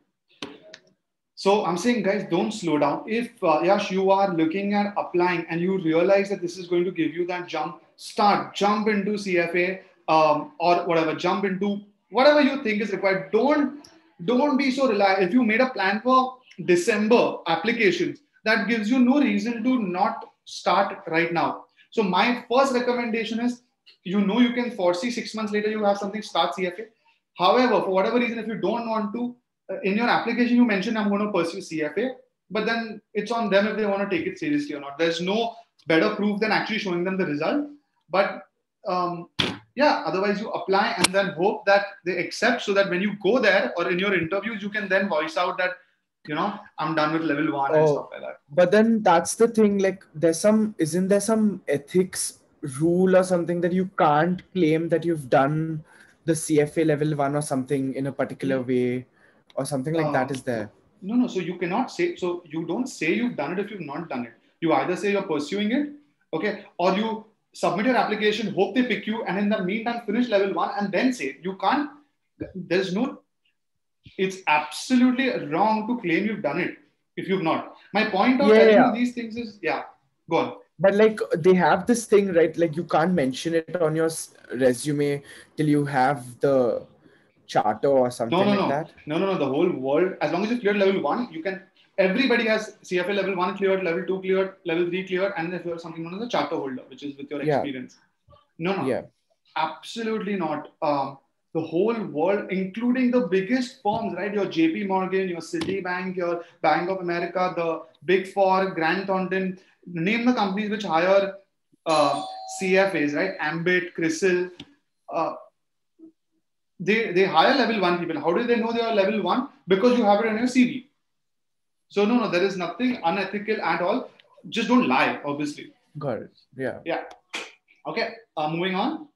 So I'm saying, guys, don't slow down. If uh, Yash, you are looking at applying and you realize that this is going to give you that jump, start, jump into CFA um, or whatever, jump into whatever you think is required. Don't don't be so reliant. If you made a plan for December applications, that gives you no reason to not start right now. So my first recommendation is, you know, you can foresee six months later you have something start CFA. However, for whatever reason, if you don't want to, uh, in your application you mentioned I'm going to pursue CFA, but then it's on them if they want to take it seriously or not. There's no better proof than actually showing them the result. But um, yeah, otherwise you apply and then hope that they accept so that when you go there or in your interviews, you can then voice out that, you know, I'm done with level one oh, and stuff like that. But then that's the thing, like there's some, isn't there some ethics rule or something that you can't claim that you've done the CFA level one or something in a particular mm-hmm. way or something like uh, that is there? No, no. So you cannot say, so you don't say you've done it if you've not done it. You either say you're pursuing it, okay, or you submit your application, hope they pick you, and in the meantime, finish level one and then say you can't. There's no. It's absolutely wrong to claim you've done it if you've not. My point of yeah, telling yeah. you these things is, yeah, go on. But like they have this thing, right? Like you can't mention it on your resume till you have the charter or something no, no, like no. that. No, no, no. The whole world, as long as you clear level one, you can everybody has CFA level one cleared, level two cleared, level three cleared, and if you're something known as a charter holder, which is with your yeah. experience. No, no, yeah. absolutely not. Um, the whole world, including the biggest firms, right? Your JP Morgan, your Citibank, your Bank of America, the Big Four, Grant Thornton, name the companies which hire uh, CFAs, right? Ambit, CRISIL. Uh, they, they hire level one people. How do they know they are level one? Because you have it on your CV. So no, no, there is nothing unethical at all. Just don't lie, obviously. Got it. Yeah. Yeah. Okay. Uh, moving on.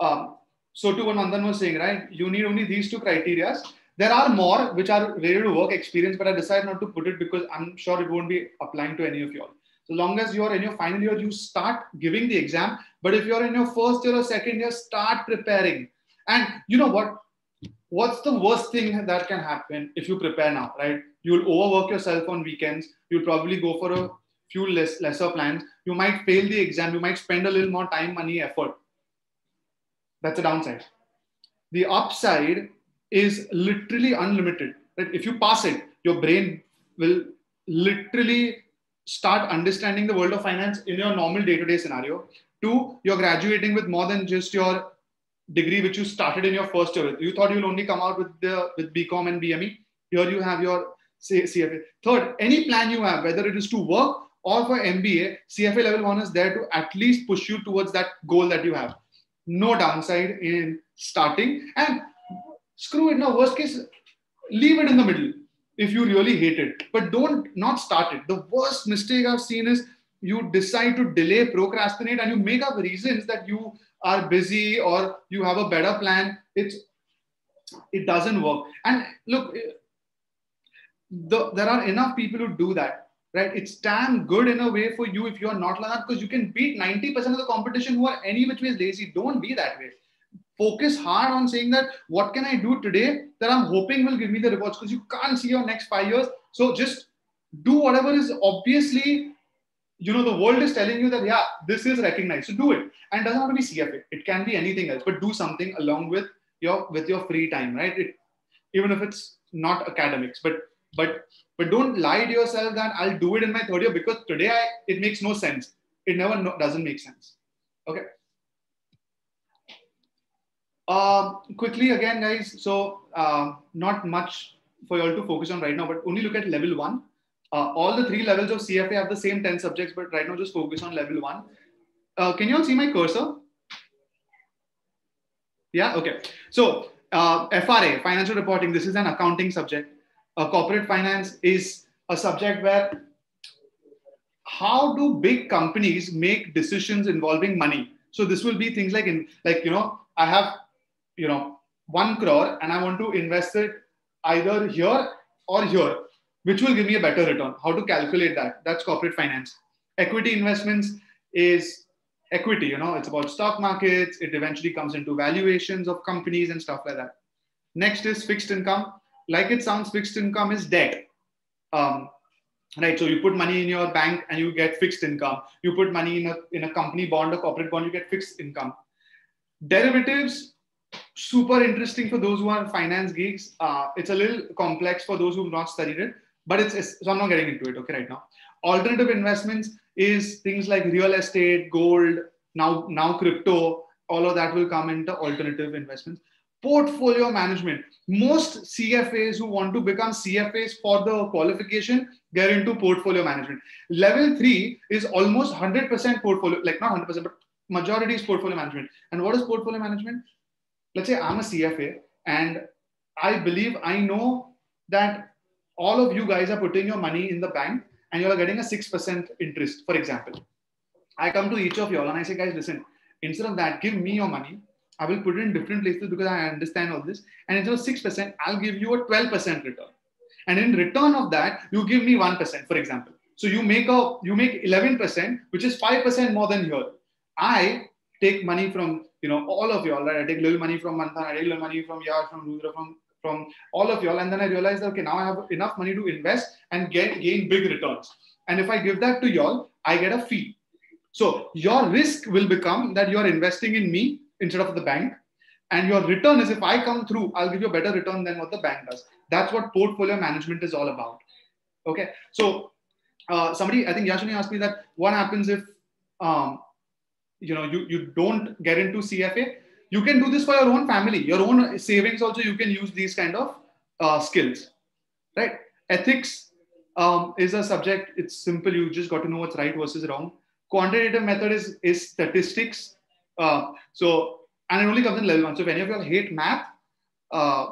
Um, so to what Nandan was saying, right? You need only these two criteria. there are more which are ready to work experience, but I decided not to put it because I'm sure it won't be applying to any of you all. So long as you're in your final year, you start giving the exam. But if you're in your first year or second year, start preparing. And you know what? What's the worst thing that can happen if you prepare now, right? You'll overwork yourself on weekends. You'll probably go for a few less, lesser plans. You might fail the exam. You might spend a little more time, money, effort. That's a downside. The upside is literally unlimited. Right? If you pass it, your brain will literally start understanding the world of finance in your normal day-to-day scenario. Two, you're graduating with more than just your degree which you started in your first year. You thought you'll only come out with the with BCom and BME. Here you have your CFA. Third, any plan you have, whether it is to work or for MBA, CFA level one is there to at least push you towards that goal that you have. No downside in starting and screw it. Now, worst case, leave it in the middle if you really hate it, but don't not start it. The worst mistake I've seen is you decide to delay, procrastinate, and you make up reasons that you are busy or you have a better plan. It's it doesn't work. And look, the, there are enough people who do that right? It's damn good in a way for you if you're not like that because you can beat 90% of the competition who are any which ways lazy. Don't be that way focus hard on saying that what can I do today that I'm hoping will give me the rewards because you can't see your next five years. So just do whatever is obviously, you know, the world is telling you that, yeah, this is recognized. So do it. And doesn't have to be CFA. It can be anything else, but do something along with your with your free time, right? It, even if it's not academics, but but but don't lie to yourself that I'll do it in my third year because today I, it makes no sense. It never no, doesn't make sense. Okay. Uh, quickly again, guys. So uh, not much for you all to focus on right now, but only look at level one. Uh, all the three levels of CFA have the same 10 subjects, but right now just focus on level one. Uh, can you all see my cursor? Yeah, okay. So uh, FRA, financial reporting, this is an accounting subject. corporate finance is a subject where how do big companies make decisions involving money? So this will be things like in like you know I have you know, one crore and I want to invest it either here or here, which will give me a better return. How to calculate that? That's corporate finance. Equity investments is equity, you know, it's about stock markets. It eventually comes into valuations of companies and stuff like that. Next is fixed income. Like it sounds, fixed income is debt. Um, right so you put money in your bank and you get fixed income you put money in a in a company bond a corporate bond you get fixed income derivatives super interesting for those who are finance geeks. Uh, it's a little complex for those who've not studied it, but it's, it's, so I'm not getting into it. Okay, right now. Alternative investments is things like real estate, gold, now now crypto. All of that will come into alternative investments. Portfolio management. Most CFAs who want to become CFAs for the qualification get into portfolio management. Level three is almost 100% portfolio, like not 100%, but majority is portfolio management. And what is portfolio management? let's say I'm a CFA and I believe I know that all of you guys are putting your money in the bank and you're getting a 6% interest, for example. I come to each of you all and I say, guys, listen, instead of that, give me your money. I will put it in different places because I understand all this. And instead of 6%, I'll give you a 12% return. And in return of that, you give me 1%, for example. So you make a you make 11%, which is 5% more than here. I take money from you know, all of y'all, right? I take little money from Manthan, I take little money from Yash, from Rudra, from from all of y'all, and then I realized, okay, now I have enough money to invest and get gain big returns. And if I give that to y'all, I get a fee. So your risk will become that you are investing in me instead of the bank. And your return is if I come through, I'll give you a better return than what the bank does. That's what portfolio management is all about. Okay. So uh, somebody, I think Yashini asked me that what happens if um, you know you, you don't get into cfa you can do this for your own family. Your own savings also you can use these kind of uh, skills right? Ethics um, is a subject it's simple you just got to know what's right versus wrong. Quantitative method is is statistics uh, so and it only comes in level one. So if any of you hate math uh,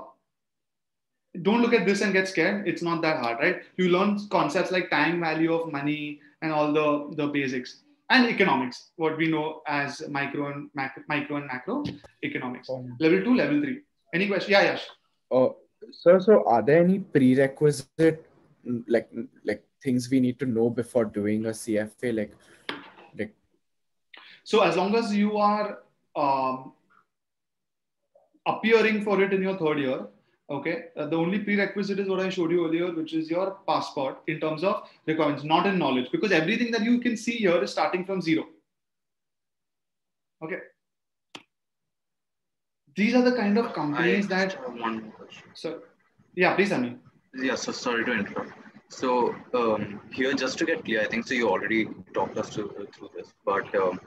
don't look at this and get scared. It's not that hard right? You learn concepts like time value of money and all the the basics and economics, what we know as micro and macro, micro and macro economics. Um, level two, level three. Any question? Yeah, Yash. Uh, So, so are there any prerequisite like like things we need to know before doing a CFA? Like, like. So as long as you are um, appearing for it in your third year, okay, uh, the only prerequisite is what I showed you earlier, which is your passport in terms of requirements, not in knowledge, because everything that you can see here is starting from zero. Okay. These are the kind of companies I that. One question. So, yeah, please, Ami. Yeah, so sorry to interrupt. So um, here, just to get clear, I think so. You already talked us through, through this, but um,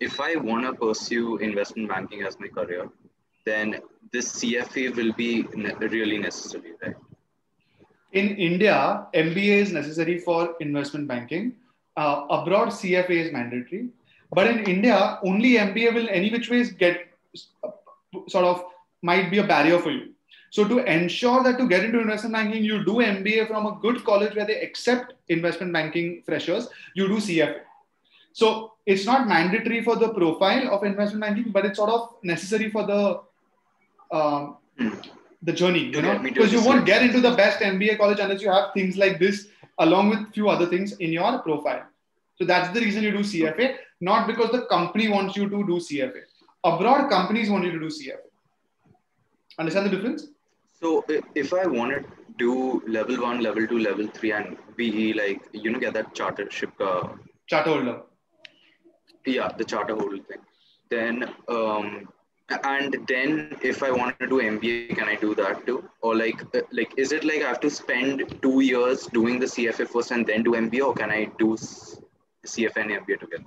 if I want to pursue investment banking as my career, then this CFA will be really necessary, right? In India, MBA is necessary for investment banking. Uh, abroad, CFA is mandatory. But in India, only MBA will any which ways get sort of might be a barrier for you. So to ensure that to get into investment banking, you do MBA from a good college where they accept investment banking freshers. You do CFA. So it's not mandatory for the profile of investment banking, but it's sort of necessary for the um, the journey. You know, because you won't get into the best MBA college unless you have things like this along with few other things in your profile. So that's the reason you do CFA, not because the company wants you to do CFA. Abroad, companies want you to do CFA. Understand the difference? So if I want to do level one, level two, level three, and be like, you know, get that chartership. Uh, charter holder. Yeah, the charter holder thing. Then, um, and then if I want to do MBA, can I do that too? Or like, uh, like, is it like I have to spend two years doing the CFA first and then do MBA, or can I do CFA and MBA together?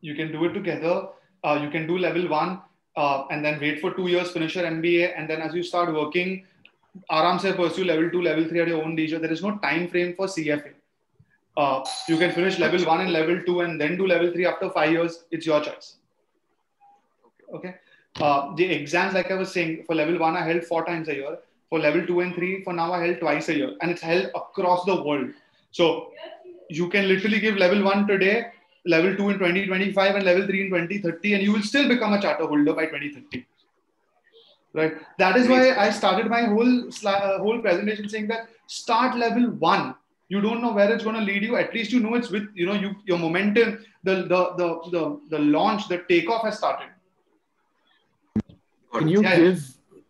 You can do it together. Uh, you can do level one uh, and then wait for two years, finish your MBA, and then as you start working, aram se pursue level 2 level 3 at your own leisure there is no time frame for cfa uh, you can finish level 1 and level 2 and then do level 3 after 5 years it's your choice okay uh, the exams like i was saying for level 1 i held four times a year. For level 2 and 3 for now i held twice a year. And it's held across the world. So you can literally give level 1 today level 2 in 2025 and level 3 in 2030 and you will still become a charter holder by 2030 right? That is why i started my whole uh, whole presentation saying that start level 1 you don't know where it's going to lead you. At least you know it's with you know you your momentum the the the the, the launch the takeoff has started can you yeah. give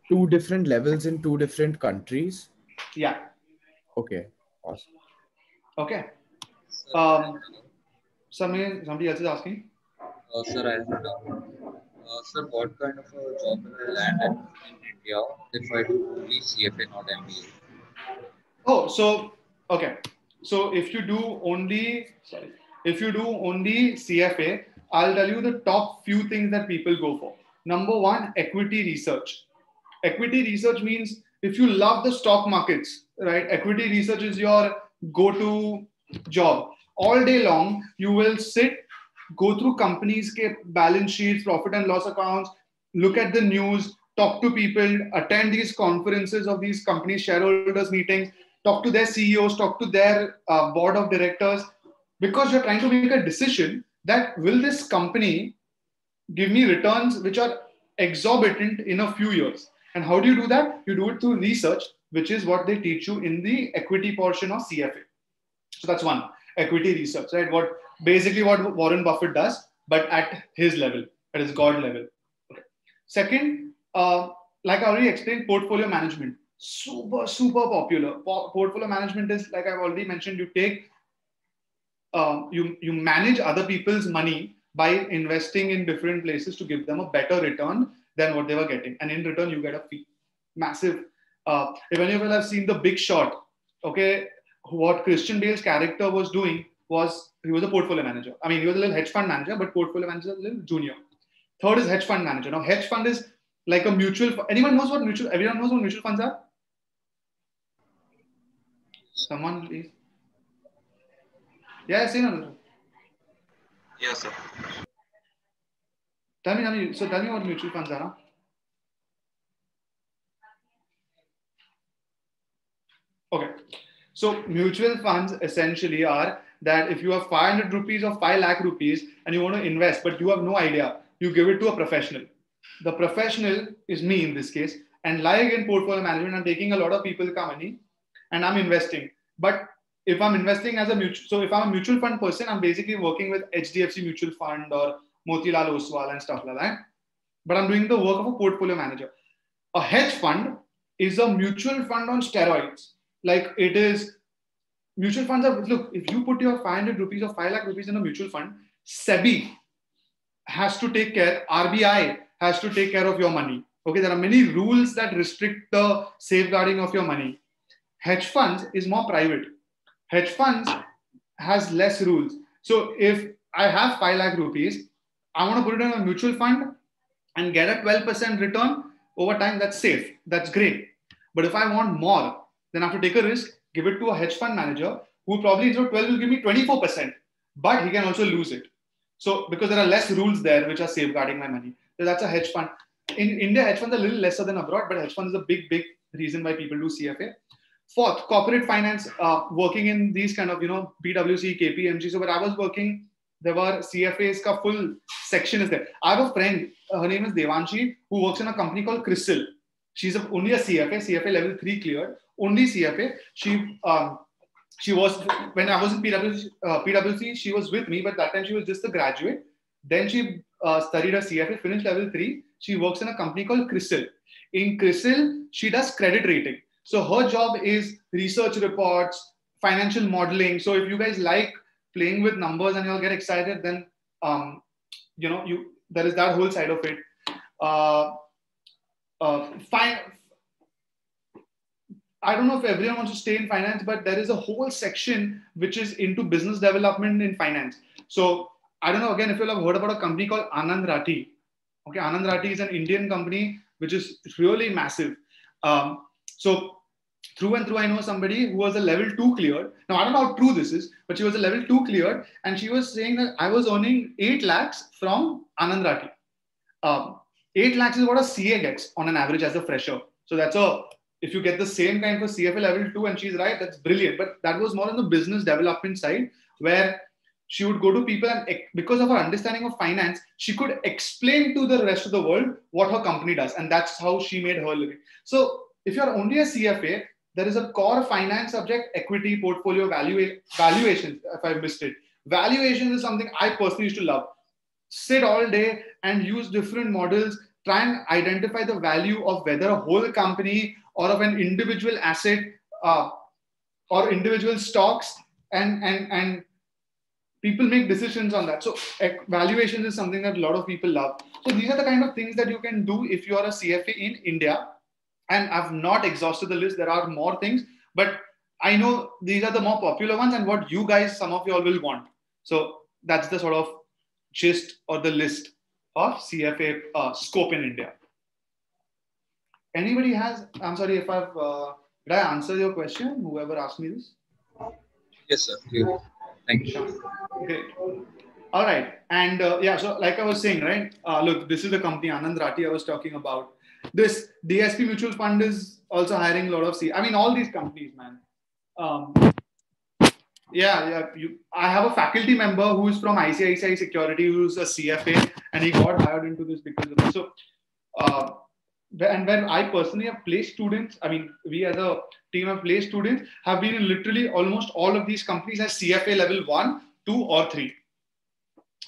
two different levels in two different countries yeah okay awesome okay um somebody somebody else is asking uh, sir i uh, sir, what kind of a job will I land in, in India if I do only CFA, not MBA? Oh, so okay. So if you do only sorry, if you do only CFA, I'll tell you the top few things that people go for. Number one, equity research. Equity research means if you love the stock markets, right? Equity research is your go-to job. All day long, you will sit go through companies balance sheets profit and loss accounts look at the news talk to people attend these conferences of these companies shareholders meetings talk to their ceos talk to their uh, board of directors because you're trying to make a decision that will this company give me returns which are exorbitant in a few years and how do you do that you do it through research which is what they teach you in the equity portion of cfa so that's one equity research right what basically what Warren Buffett does, but at his level, at his God level. Okay. Second, uh, like I already explained, portfolio management. Super, super popular. portfolio management is, like I've already mentioned, you take, uh, you, you manage other people's money by investing in different places to give them a better return than what they were getting. And in return, you get a fee. Massive. Uh, if any of you have seen The Big Short, okay, what Christian Bale's character was doing was he was a portfolio manager. I mean, he was a little hedge fund manager, but portfolio manager a little junior. Third is hedge fund manager. Now, hedge fund is like a mutual. Anyone knows what mutual? Everyone knows what mutual funds are. Someone please. Yeah, say no. Yes, sir. Tell me, tell me. So tell me what mutual funds are. Okay. So mutual funds essentially are that if you have 500 rupees or 5 lakh rupees and you want to invest, but you have no idea, you give it to a professional. The professional is me in this case, And like in portfolio management, I'm taking a lot of people's money and I'm investing. But if I'm investing as a mutual, so if I'm a mutual fund person, I'm basically working with HDFC Mutual Fund or Motilal Oswal and stuff like that. But I'm doing the work of a portfolio manager. A hedge fund is a mutual fund on steroids. Like it is mutual funds are look, if you put your 500 rupees or 5 lakh rupees in a mutual fund, SEBI has to take care, RBI has to take care of your money. Okay, there are many rules that restrict the safeguarding of your money. Hedge funds is more private. Hedge funds has less rules. So if I have 5 lakh rupees, I want to put it in a mutual fund and get a 12% return over time, that's safe. That's great. But if I want more, then I have to take a risk, give it to a hedge fund manager who probably instead of 12 will give me 24%, but he can also lose it. So because there are less rules there which are safeguarding my money. So that's a hedge fund. In India, hedge funds are a little lesser than abroad, but hedge funds is a big, big reason why people do CFA. Fourth, corporate finance, uh, working in these kind of, you know, PwC, KPMG. So when I was working, there were CFAs ka full section is there. I have a friend, uh, her name is Devanshi, who works in a company called CRISIL. She's a, only a CFA, CFA level three cleared, only CFA. She um, she was when I was in PwC, uh, PwC, she was with me, but that time she was just a graduate. Then she uh, studied a CFA, finished level three. She works in a company called CRISIL. In CRISIL, she does credit rating. So her job is research reports, financial modeling. So if you guys like playing with numbers and you'll get excited, then um, you know you there is that whole side of it. Uh, uh, fine. I don't know if everyone wants to stay in finance, but there is a whole section which is into business development in finance. So I don't know again if you'll have heard about a company called Anand Rathi. Okay, Anand Rathi is an Indian company which is really massive. Um, so through and through, I know somebody who was a level two cleared. Now, I don't know how true this is, but she was a level two cleared. And she was saying that I was earning 8 lakhs from Anand Rathi. Um, 8 lakhs is what a CA gets on an average as a fresher. So that's a, if you get the same kind for CFA level two, and she's right, that's brilliant. But that was more on the business development side where she would go to people and because of her understanding of finance, she could explain to the rest of the world what her company does. And that's how she made her living. So if you're only a CFA, there is a core finance subject, equity, portfolio, valuation, if I missed it. Valuation is something I personally used to love. Sit all day and use different models, try and identify the value of whether a whole company or of an individual asset uh, or individual stocks and, and, and people make decisions on that. So valuation is something that a lot of people love. So these are the kind of things that you can do if you are a CFA in India and I've not exhausted the list. There are more things, but I know these are the more popular ones and what you guys, some of you all will want. So that's the sort of gist or the list of CFA uh, scope in India. Anybody has, I'm sorry if I've, uh, did I answer your question? Whoever asked me this? Yes, sir. Thank you. Okay. All right. And uh, yeah, so like I was saying, right? Uh, look, this is the company Anand Rathi I was talking about this DSP mutual fund is also hiring a lot of C. I mean, all these companies, man. Um, yeah, yeah. You, I have a faculty member who is from ICICI Security, who's a CFA, and he got hired into this because of. So, uh, and when I personally have placed students, I mean, we as a team have placed students, have been in literally almost all of these companies as CFA level one, two, or three.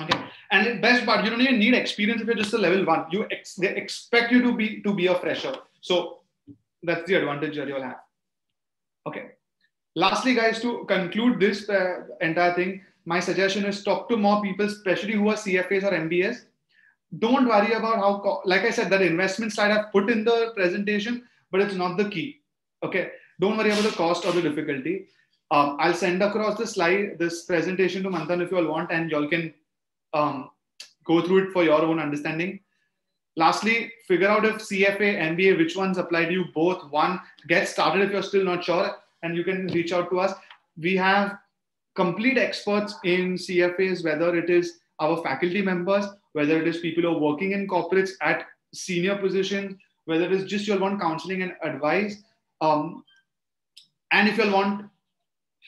Okay. And the best part, you don't even need experience if you're just a level one. You ex- they expect you to be to be a fresher. So that's the advantage that you'll have. Okay. Lastly, guys, to conclude this uh, entire thing, my suggestion is talk to more people, especially who are CFAs or MBAs. Don't worry about how, like I said, that investment slide I've put in the presentation, but it's not the key. Okay. Don't worry about the cost or the difficulty. Um, I'll send across the slide, this presentation to Manthan if you all want, and y'all can um, go through it for your own understanding. Lastly, figure out if CFA, MBA, which ones apply to you both. One, get started if you're still not sure, and you can reach out to us. We have complete experts in CFAs, whether it is our faculty members, whether it is people who are working in corporates at senior positions, whether it is just you want counseling and advice. Um, and if you'll want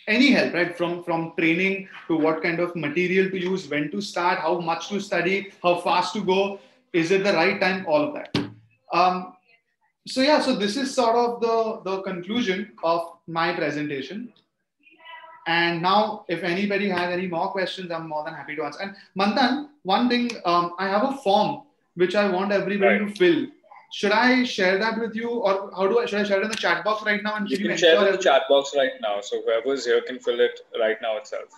any help right from from training to what kind of material to use when to start how much to study how fast to go is it the right time all of that um, so yeah, so this is sort of the, the conclusion of my presentation. And now, if anybody has any more questions, I'm more than happy to answer. And Manthan, one thing, um, I have a form which I want everybody right. to fill. Should I share that with you, or how do I should I share it in the chat box right now? And you can share it in the chat box right now, so whoever's here can fill it right now itself.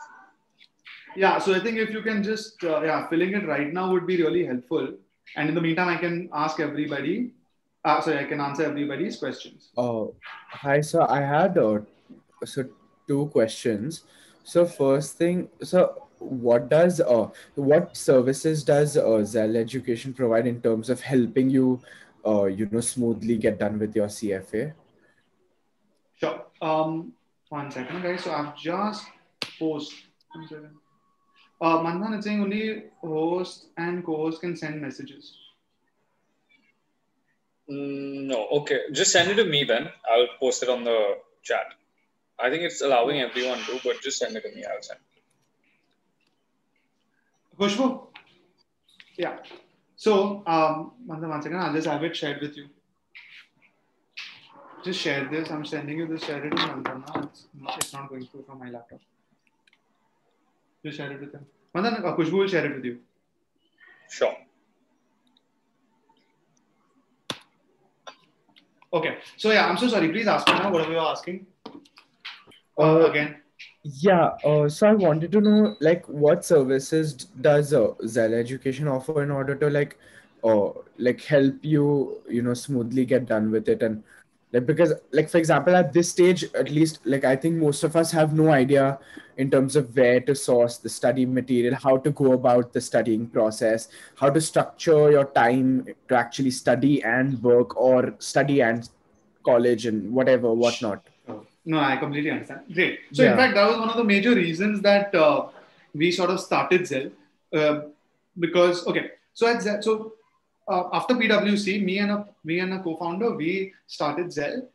Yeah, so I think if you can just uh, yeah, filling it right now would be really helpful. And in the meantime, I can ask everybody. Uh, sorry, I can answer everybody's questions. Oh, uh, hi, sir. I had uh, so two questions. So first thing, so what does uh what services does uh, Zell Education provide in terms of helping you uh you know smoothly get done with your CFA? Sure. Um, one second, guys. So I've just posted. Uh, Manthan is saying only host and co-host can send messages. Mm, no, okay. Just send it to me then. I'll post it on the chat. I think it's allowing everyone to, but just send it to me. I'll send. Khushbu? Yeah. So, um, one second. I'll just have it shared with you. Just share this. I'm sending you this. Share it to Mandana. It's not, it's not going through from my laptop. Just share it with them. Manthan, uh, Khushbu will share it with you. Sure. Okay. So yeah, I'm so sorry. Please ask me now. Whatever you're asking. Uh, again. Yeah. Uh, so I wanted to know, like, what services does uh, Zell Education offer in order to like, uh, like help you, you know, smoothly get done with it and like because like for example at this stage at least like i think most of us have no idea in terms of where to source the study material how to go about the studying process how to structure your time to actually study and work or study and college and whatever whatnot no i completely understand great so yeah. in fact that was one of the major reasons that uh, we sort of started zell uh, because okay so at zell so uh, after PwC, me and a me and a co-founder, we started Zell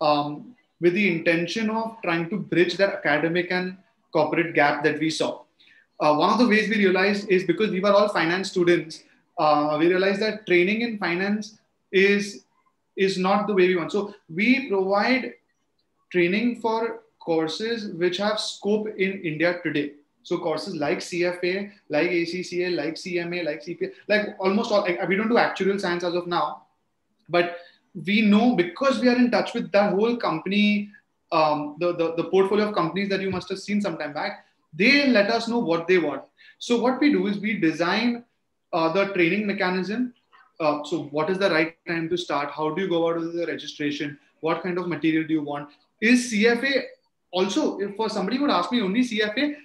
um, with the intention of trying to bridge that academic and corporate gap that we saw. Uh, one of the ways we realized is because we were all finance students, uh, we realized that training in finance is is not the way we want. So we provide training for courses which have scope in India today. So courses like CFA, like ACCA, like CMA, like CPA, like almost all, like, we don't do actuarial science as of now, but we know because we are in touch with that whole company, um, the, the, the portfolio of companies that you must have seen some time back, they let us know what they want. So what we do is we design uh, the training mechanism. Uh, so what is the right time to start? How do you go about with the registration? What kind of material do you want? Is CFA also, if for somebody would ask me only CFA,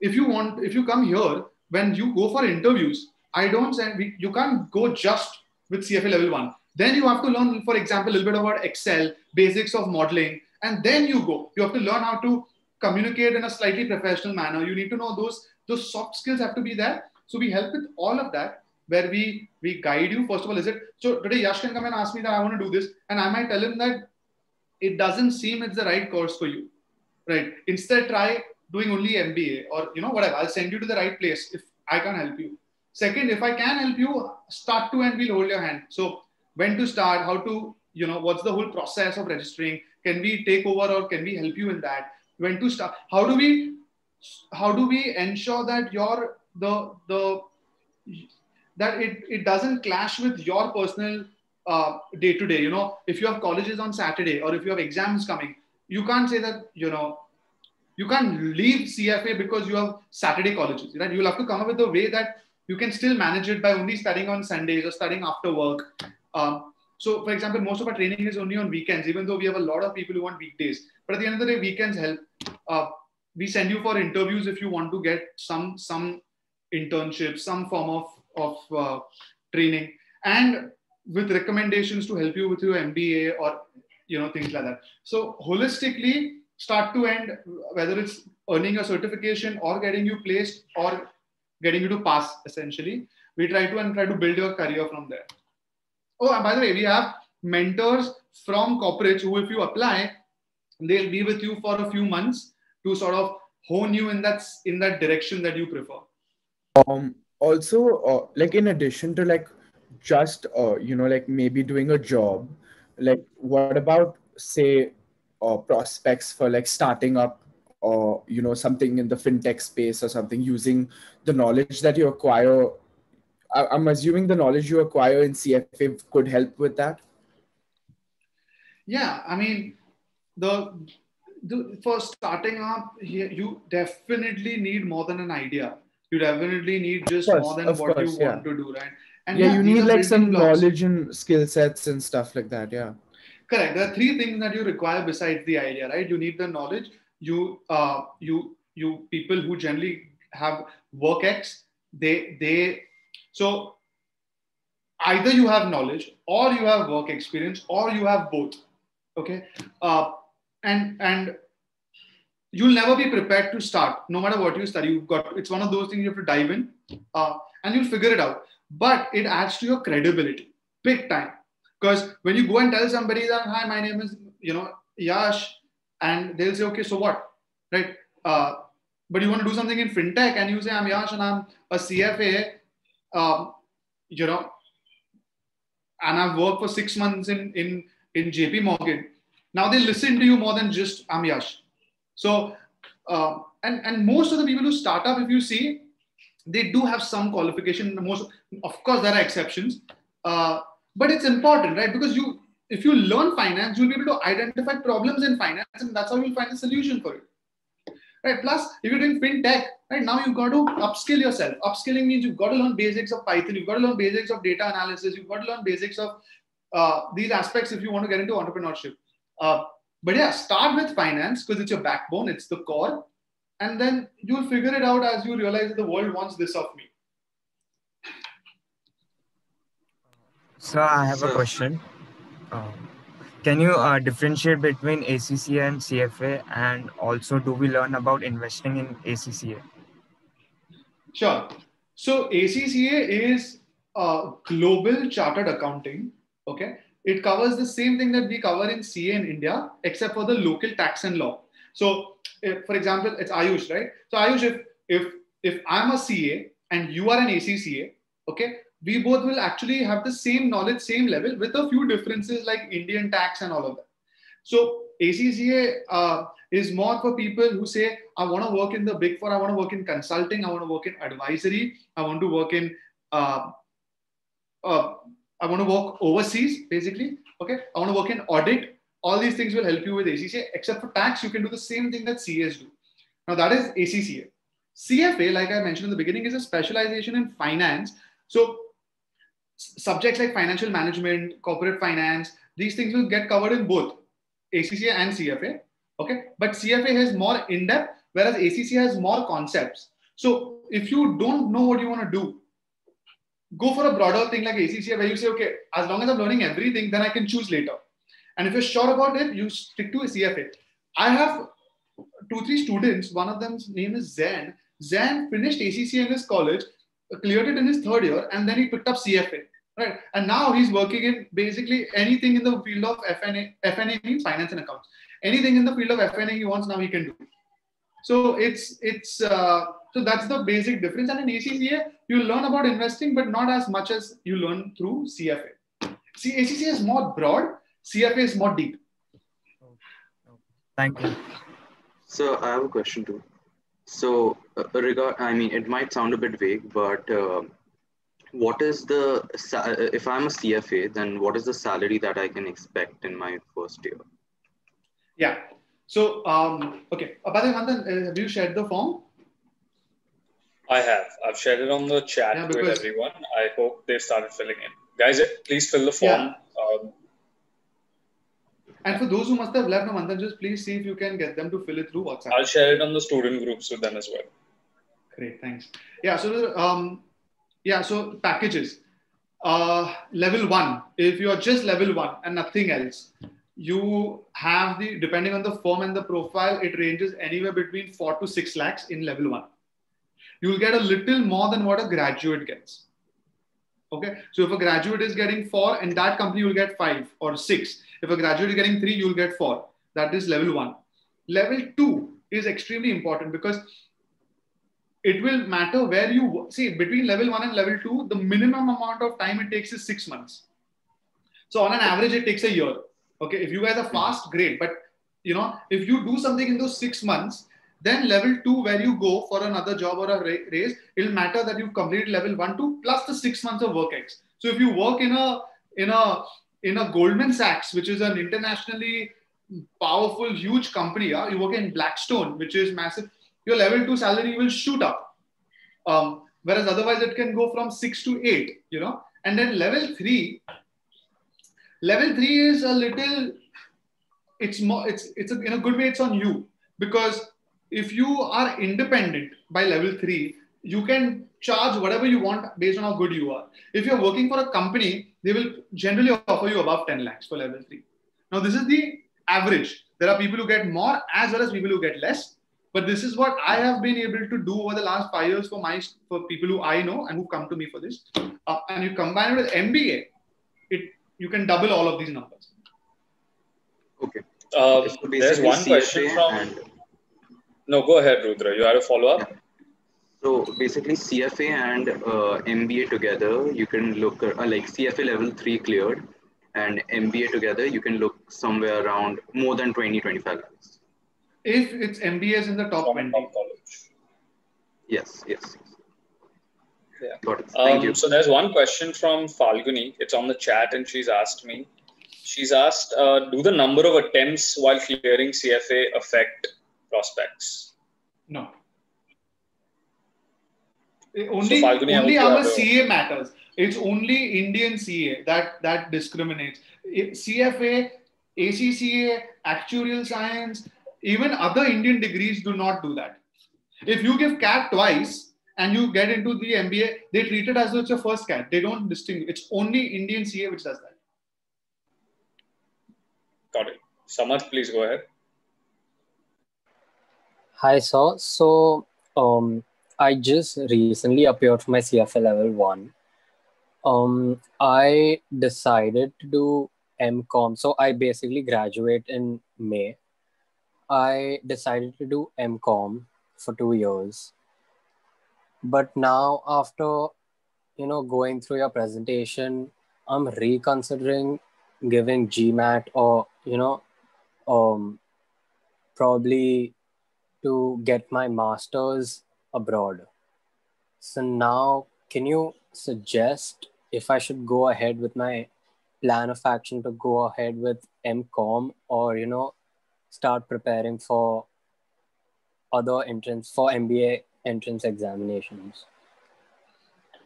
if you want, if you come here, when you go for interviews, I don't say we, you can't go just with CFA level one. Then you have to learn, for example, a little bit about Excel, basics of modeling, and then you go. You have to learn how to communicate in a slightly professional manner. You need to know those those soft skills have to be there. So we help with all of that, where we we guide you. First of all, is it so today Yash can come and ask me that I want to do this, and I might tell him that it doesn't seem it's the right course for you, right? Instead, try doing only MBA or you know whatever. I'll send you to the right place if I can help you. Second, if I can help you, start to and we'll hold your hand. So when to start, how to, you know, what's the whole process of registering? Can we take over or can we help you in that? When to start? How do we how do we ensure that your the the that it, it doesn't clash with your personal day to day you know if you have colleges on saturday or if you have exams coming you can't say that you know you can't leave CFA because you have Saturday colleges. Right? You'll have to come up with a way that you can still manage it by only studying on Sundays or studying after work. Um, so, for example, most of our training is only on weekends, even though we have a lot of people who want weekdays. But at the end of the day, weekends help. Uh, we send you for interviews if you want to get some some internship, some form of of uh, training, and with recommendations to help you with your MBA or you know things like that. So holistically, start to end, whether it's earning a certification or getting you placed or getting you to pass, essentially. We try to and try to build your career from there. Oh, and by the way, we have mentors from corporates who, if you apply, they'll be with you for a few months to sort of hone you in that in that direction that you prefer. Um. Also, uh, like in addition to like just uh, you know like maybe doing a job. Like what about say uh, prospects for like starting up or you know something in the fintech space or something using the knowledge that you acquire? I'm assuming the knowledge you acquire in cfa could help with that. Yeah i mean the, the for starting up you definitely need more than an idea. You definitely need just course, more than what course, you yeah. want to do right and yeah, yeah you need like some blocks. knowledge and skill sets and stuff like that yeah. Correct. There are three things that you require besides the idea right? You need the knowledge. You uh, you you people who generally have work x they they so either you have knowledge or you have work experience or you have both okay? Uh, and and you'll never be prepared to start no matter what you study. You've got it's one of those things you have to dive in uh, and you'll figure it out but it adds to your credibility big time. Because when you go and tell somebody that hi my name is you know yash and they'll say okay so what? Right? Uh, but you want to do something in fintech and you say i'm yash and i'm a cfa um, you know and i've worked for six months in in in jp morgan. Now they listen to you more than just i'm yash. So uh, and and most of the people who start up if you see they do have some qualification. Most of course there are exceptions. Uh, but it's important right? Because you if you learn finance you'll be able to identify problems in finance and that's how you'll find a solution for it. Right? Plus if you're doing fintech right now you've got to upskill yourself. Upskilling means you've got to learn basics of python you've got to learn basics of data analysis you've got to learn basics of uh, these aspects if you want to get into entrepreneurship. Uh, but yeah start with finance because it's your backbone it's the core and then you'll figure it out as you realize that the world wants this of me. So i have a question. Uh, can you uh, differentiate between acca and cfa and also do we learn about investing in acca sure. So acca is uh, global chartered accounting okay? It covers the same thing that we cover in ca in india except for the local tax and law. So if, for example, it's Ayush, right? So Ayush, if if if I'm a CA and you are an ACCA, okay, we both will actually have the same knowledge, same level, with a few differences like Indian tax and all of that. So ACCA uh, is more for people who say, I want to work in the big four, I want to work in consulting, I want to work in advisory, I want to work in, uh, uh, I want to work overseas, basically. Okay, I want to work in audit, all these things will help you with ACCA. Except for tax, you can do the same thing that CAs do. Now that is ACCA. CFA, like I mentioned in the beginning, is a specialization in finance. So subjects like financial management, corporate finance, these things will get covered in both ACCA and CFA. Okay, but CFA has more in depth, whereas ACCA has more concepts. So if you don't know what you want to do, go for a broader thing like ACCA where you say, okay, as long as I'm learning everything, then I can choose later. And if you're sure about it, you stick to a CFA. I have two, three students. One of them's name is Zen. Zen finished ACC in his college, cleared it in his third year, and then he picked up CFA. Right. And now he's working in basically anything in the field of FNA. FNA means finance and accounts. Anything in the field of FNA he wants now he can do. So it's it's uh, so that's the basic difference. And in ACCA, you learn about investing, but not as much as you learn through CFA. See, ACCA is more broad CFA is more deep. Thank you. So I have a question too. So uh, regard, I mean, it might sound a bit vague, but uh, what is the uh, if I'm a CFA, then what is the salary that I can expect in my first year? Yeah. So um, okay, uh, by the way, uh, have you shared the form? I have. I've shared it on the chat yeah, with everyone. I hope they've started filling in. Guys, please fill the form. Yeah. Um, and for those who must have left Manthan, just please see if you can get them to fill it through WhatsApp. I'll share it on the student groups with them as well. Great, thanks. Yeah, so um, yeah, so packages. Uh, level one, if you are just level one and nothing else, you have the depending on the firm and the profile, it ranges anywhere between four to six lakhs in level one. You will get a little more than what a graduate gets. Okay, so if a graduate is getting four, and that company will get five or six. If a graduate is getting three, you'll get four. That is level one. Level two is extremely important because it will matter where you see between level one and level two, the minimum amount of time it takes is six months. So on an average, it takes a year. Okay, if you guys are fast, great. But you know, if you do something in those six months, then level two, where you go for another job or a raise, it'll matter that you've completed level one, two, plus the six months of work X. So if you work in a in a in a Goldman Sachs, which is an internationally powerful, huge company, yeah? you work in Blackstone, which is massive, your level two salary will shoot up. Um, whereas otherwise it can go from six to eight, you know. And then level three, level three is a little, it's more, it's it's a, in a good way, it's on you because if you are independent by level three, you can charge whatever you want based on how good you are. If you're working for a company, they will generally offer you above 10 lakhs for level three. Now, this is the average. There are people who get more as well as people who get less. But this is what I have been able to do over the last five years for my for people who I know and who come to me for this. Uh, and you combine it with MBA, it you can double all of these numbers. Okay. Uh, so there's one question from. And... No, go ahead, Rudra. You have a follow up. Yeah. So basically, CFA and uh, MBA together, you can look uh, like CFA level three cleared, and MBA together, you can look somewhere around more than 20, 25 lakhs. If it's MBAs in the top 20. Yes, yes. Yeah. Got it. Thank um, you. So there's one question from Falguni. It's on the chat, and she's asked me. She's asked, uh, do the number of attempts while clearing CFA affect prospects? No. Only, so only our CA matters. It's only Indian CA that that discriminates. CFA, ACCA, actuarial science, even other Indian degrees do not do that. If you give CAT twice and you get into the MBA, they treat it as though it's your first CAT. They don't distinguish. It's only Indian CA which does that. Got it. Samath, please go ahead. Hi, sir. So, um, I just recently appeared for my CFA level one um, I decided to do MCOM. So I basically graduate in May. I decided to do MCOM for two years. But now, after you know going through your presentation, I'm reconsidering giving GMAT or you know, um, probably to get my masters abroad. So now, can you suggest if I should go ahead with my plan of action to go ahead with MCOM or, you know, start preparing for other entrance, for MBA entrance examinations?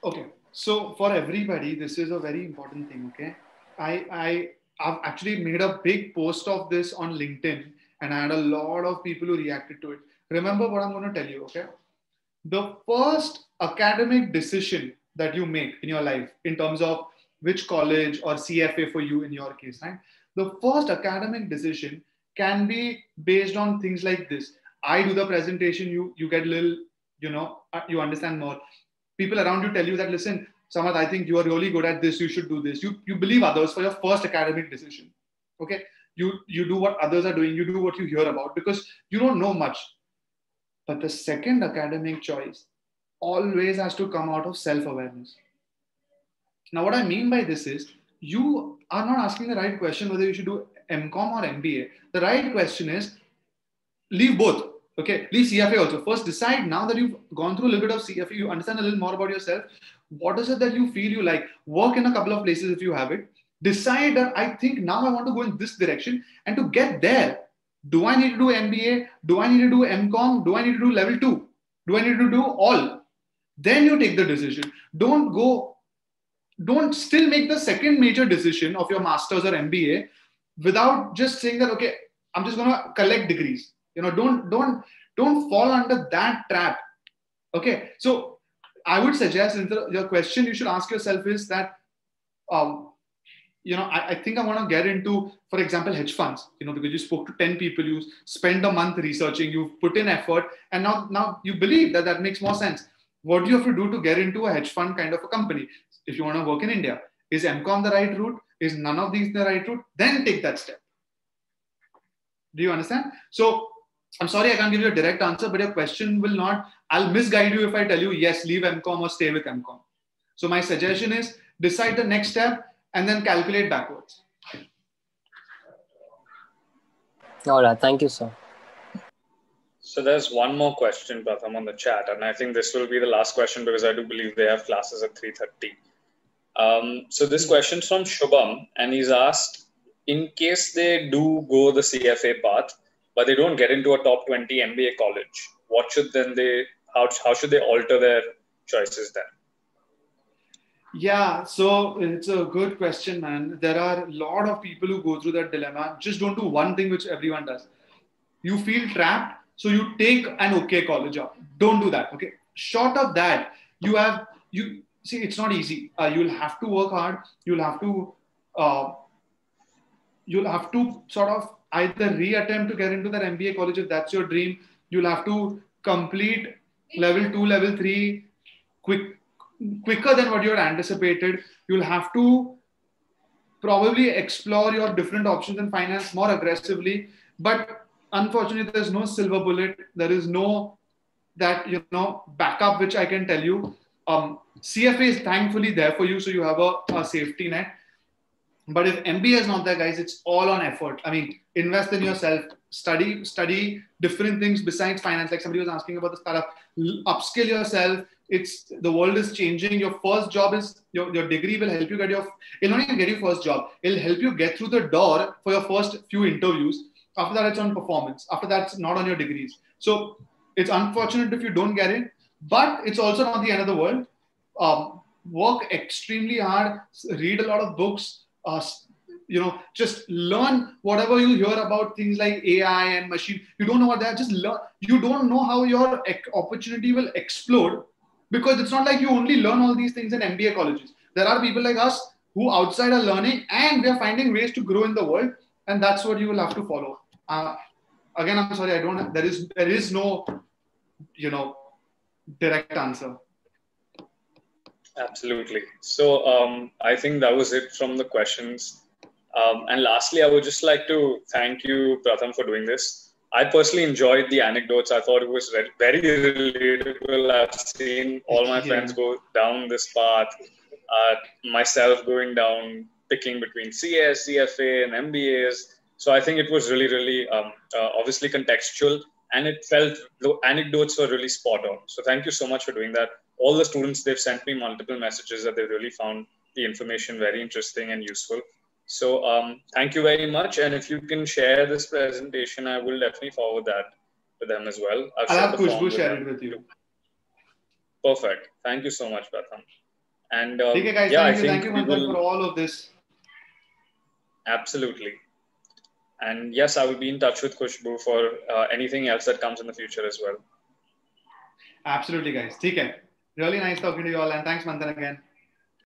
Okay. So for everybody, this is a very important thing. Okay. I, I, I've actually made a big post of this on LinkedIn and I had a lot of people who reacted to it. Remember what I'm going to tell you, okay? The first academic decision that you make in your life in terms of which college or CFA for you in your case, right? The first academic decision can be based on things like this. I do the presentation, you you get a little, you know, uh, you understand more. People around you tell you that, listen, Samath, I think you are really good at this. You should do this. You you believe others for your first academic decision. Okay. You you do what others are doing. You do what you hear about because you don't know much. But the second academic choice always has to come out of self awareness. Now, what I mean by this is you are not asking the right question whether you should do MCOM or MBA. The right question is leave both. Okay, leave CFA also. First, decide now that you've gone through a little bit of CFA, you understand a little more about yourself. What is it that you feel you like? Work in a couple of places if you have it. Decide that I think now I want to go in this direction. And to get there, do I need to do MBA? Do I need to do MCOM? Do I need to do level two? Do I need to do all? then you take the decision don't go don't still make the second major decision of your masters or mba without just saying that okay i'm just going to collect degrees you know don't don't don't fall under that trap okay so i would suggest your question you should ask yourself is that um, you know I, I think i want to get into for example hedge funds you know because you spoke to 10 people you spend a month researching you put in effort and now now you believe that that makes more sense what do you have to do to get into a hedge fund kind of a company if you want to work in India? Is MCOM the right route? Is none of these the right route? Then take that step. Do you understand? So I'm sorry I can't give you a direct answer, but your question will not, I'll misguide you if I tell you, yes, leave MCOM or stay with MCOM. So my suggestion is decide the next step and then calculate backwards. All right. Thank you, sir. So there's one more question, Pratham, on the chat, and I think this will be the last question because I do believe they have classes at 3:30. Um, so this question from Shubham, and he's asked, in case they do go the CFA path, but they don't get into a top 20 MBA college, what should then they how how should they alter their choices then? Yeah, so it's a good question, man. There are a lot of people who go through that dilemma. Just don't do one thing which everyone does. You feel trapped, so you take an okay college job. Don't do that. Okay. Short of that, you have you see it's not easy. Uh, you'll have to work hard. You'll have to uh, you'll have to sort of either reattempt to get into that MBA college if that's your dream. You'll have to complete level two, level three, quick quicker than what you had anticipated. You'll have to probably explore your different options in finance more aggressively. But unfortunately, there's no silver bullet. There is no that you know backup which I can tell you. Um, CFA is thankfully there for you, so you have a, a safety net. But if MBA is not there, guys, it's all on effort. I mean, invest in yourself, study, study different things besides finance. Like somebody was asking about the startup, upskill yourself, it's the world is changing. Your first job is your, your degree will help you get your it'll not even get your first job. It'll help you get through the door for your first few interviews. After that it's on performance. After that it's not on your degrees. So it's unfortunate if you don't get it but it's also not the end of the world. Um, work extremely hard read a lot of books uh, you know just learn whatever you hear about things like ai and machine. You don't know what that just learn. You don't know how your opportunity will explode because it's not like you only learn all these things in MBA colleges. There are people like us who outside are learning and we are finding ways to grow in the world, and that's what you will have to follow. Uh, again, I'm sorry, I don't. Have, there is there is no, you know, direct answer. Absolutely. So um, I think that was it from the questions. Um, and lastly, I would just like to thank you, Pratham, for doing this. I personally enjoyed the anecdotes. I thought it was very, relatable. I've seen all my yeah. friends go down this path. Uh, myself going down, picking between CS, CFA, and MBAs. So I think it was really, really um, uh, obviously contextual, and it felt the anecdotes were really spot on. So thank you so much for doing that. All the students they've sent me multiple messages that they really found the information very interesting and useful. So um, thank you very much. And if you can share this presentation, I will definitely forward that to them as well. I've I'll have Kushbu share it with you. Perfect. Thank you so much, Pratham. And um, okay, guys, yeah, thank I you, thank you, will... for all of this. Absolutely. And yes, I will be in touch with Kushbu for uh, anything else that comes in the future as well. Absolutely, guys. Take care. Really nice talking to you all, and thanks, Manthan, again.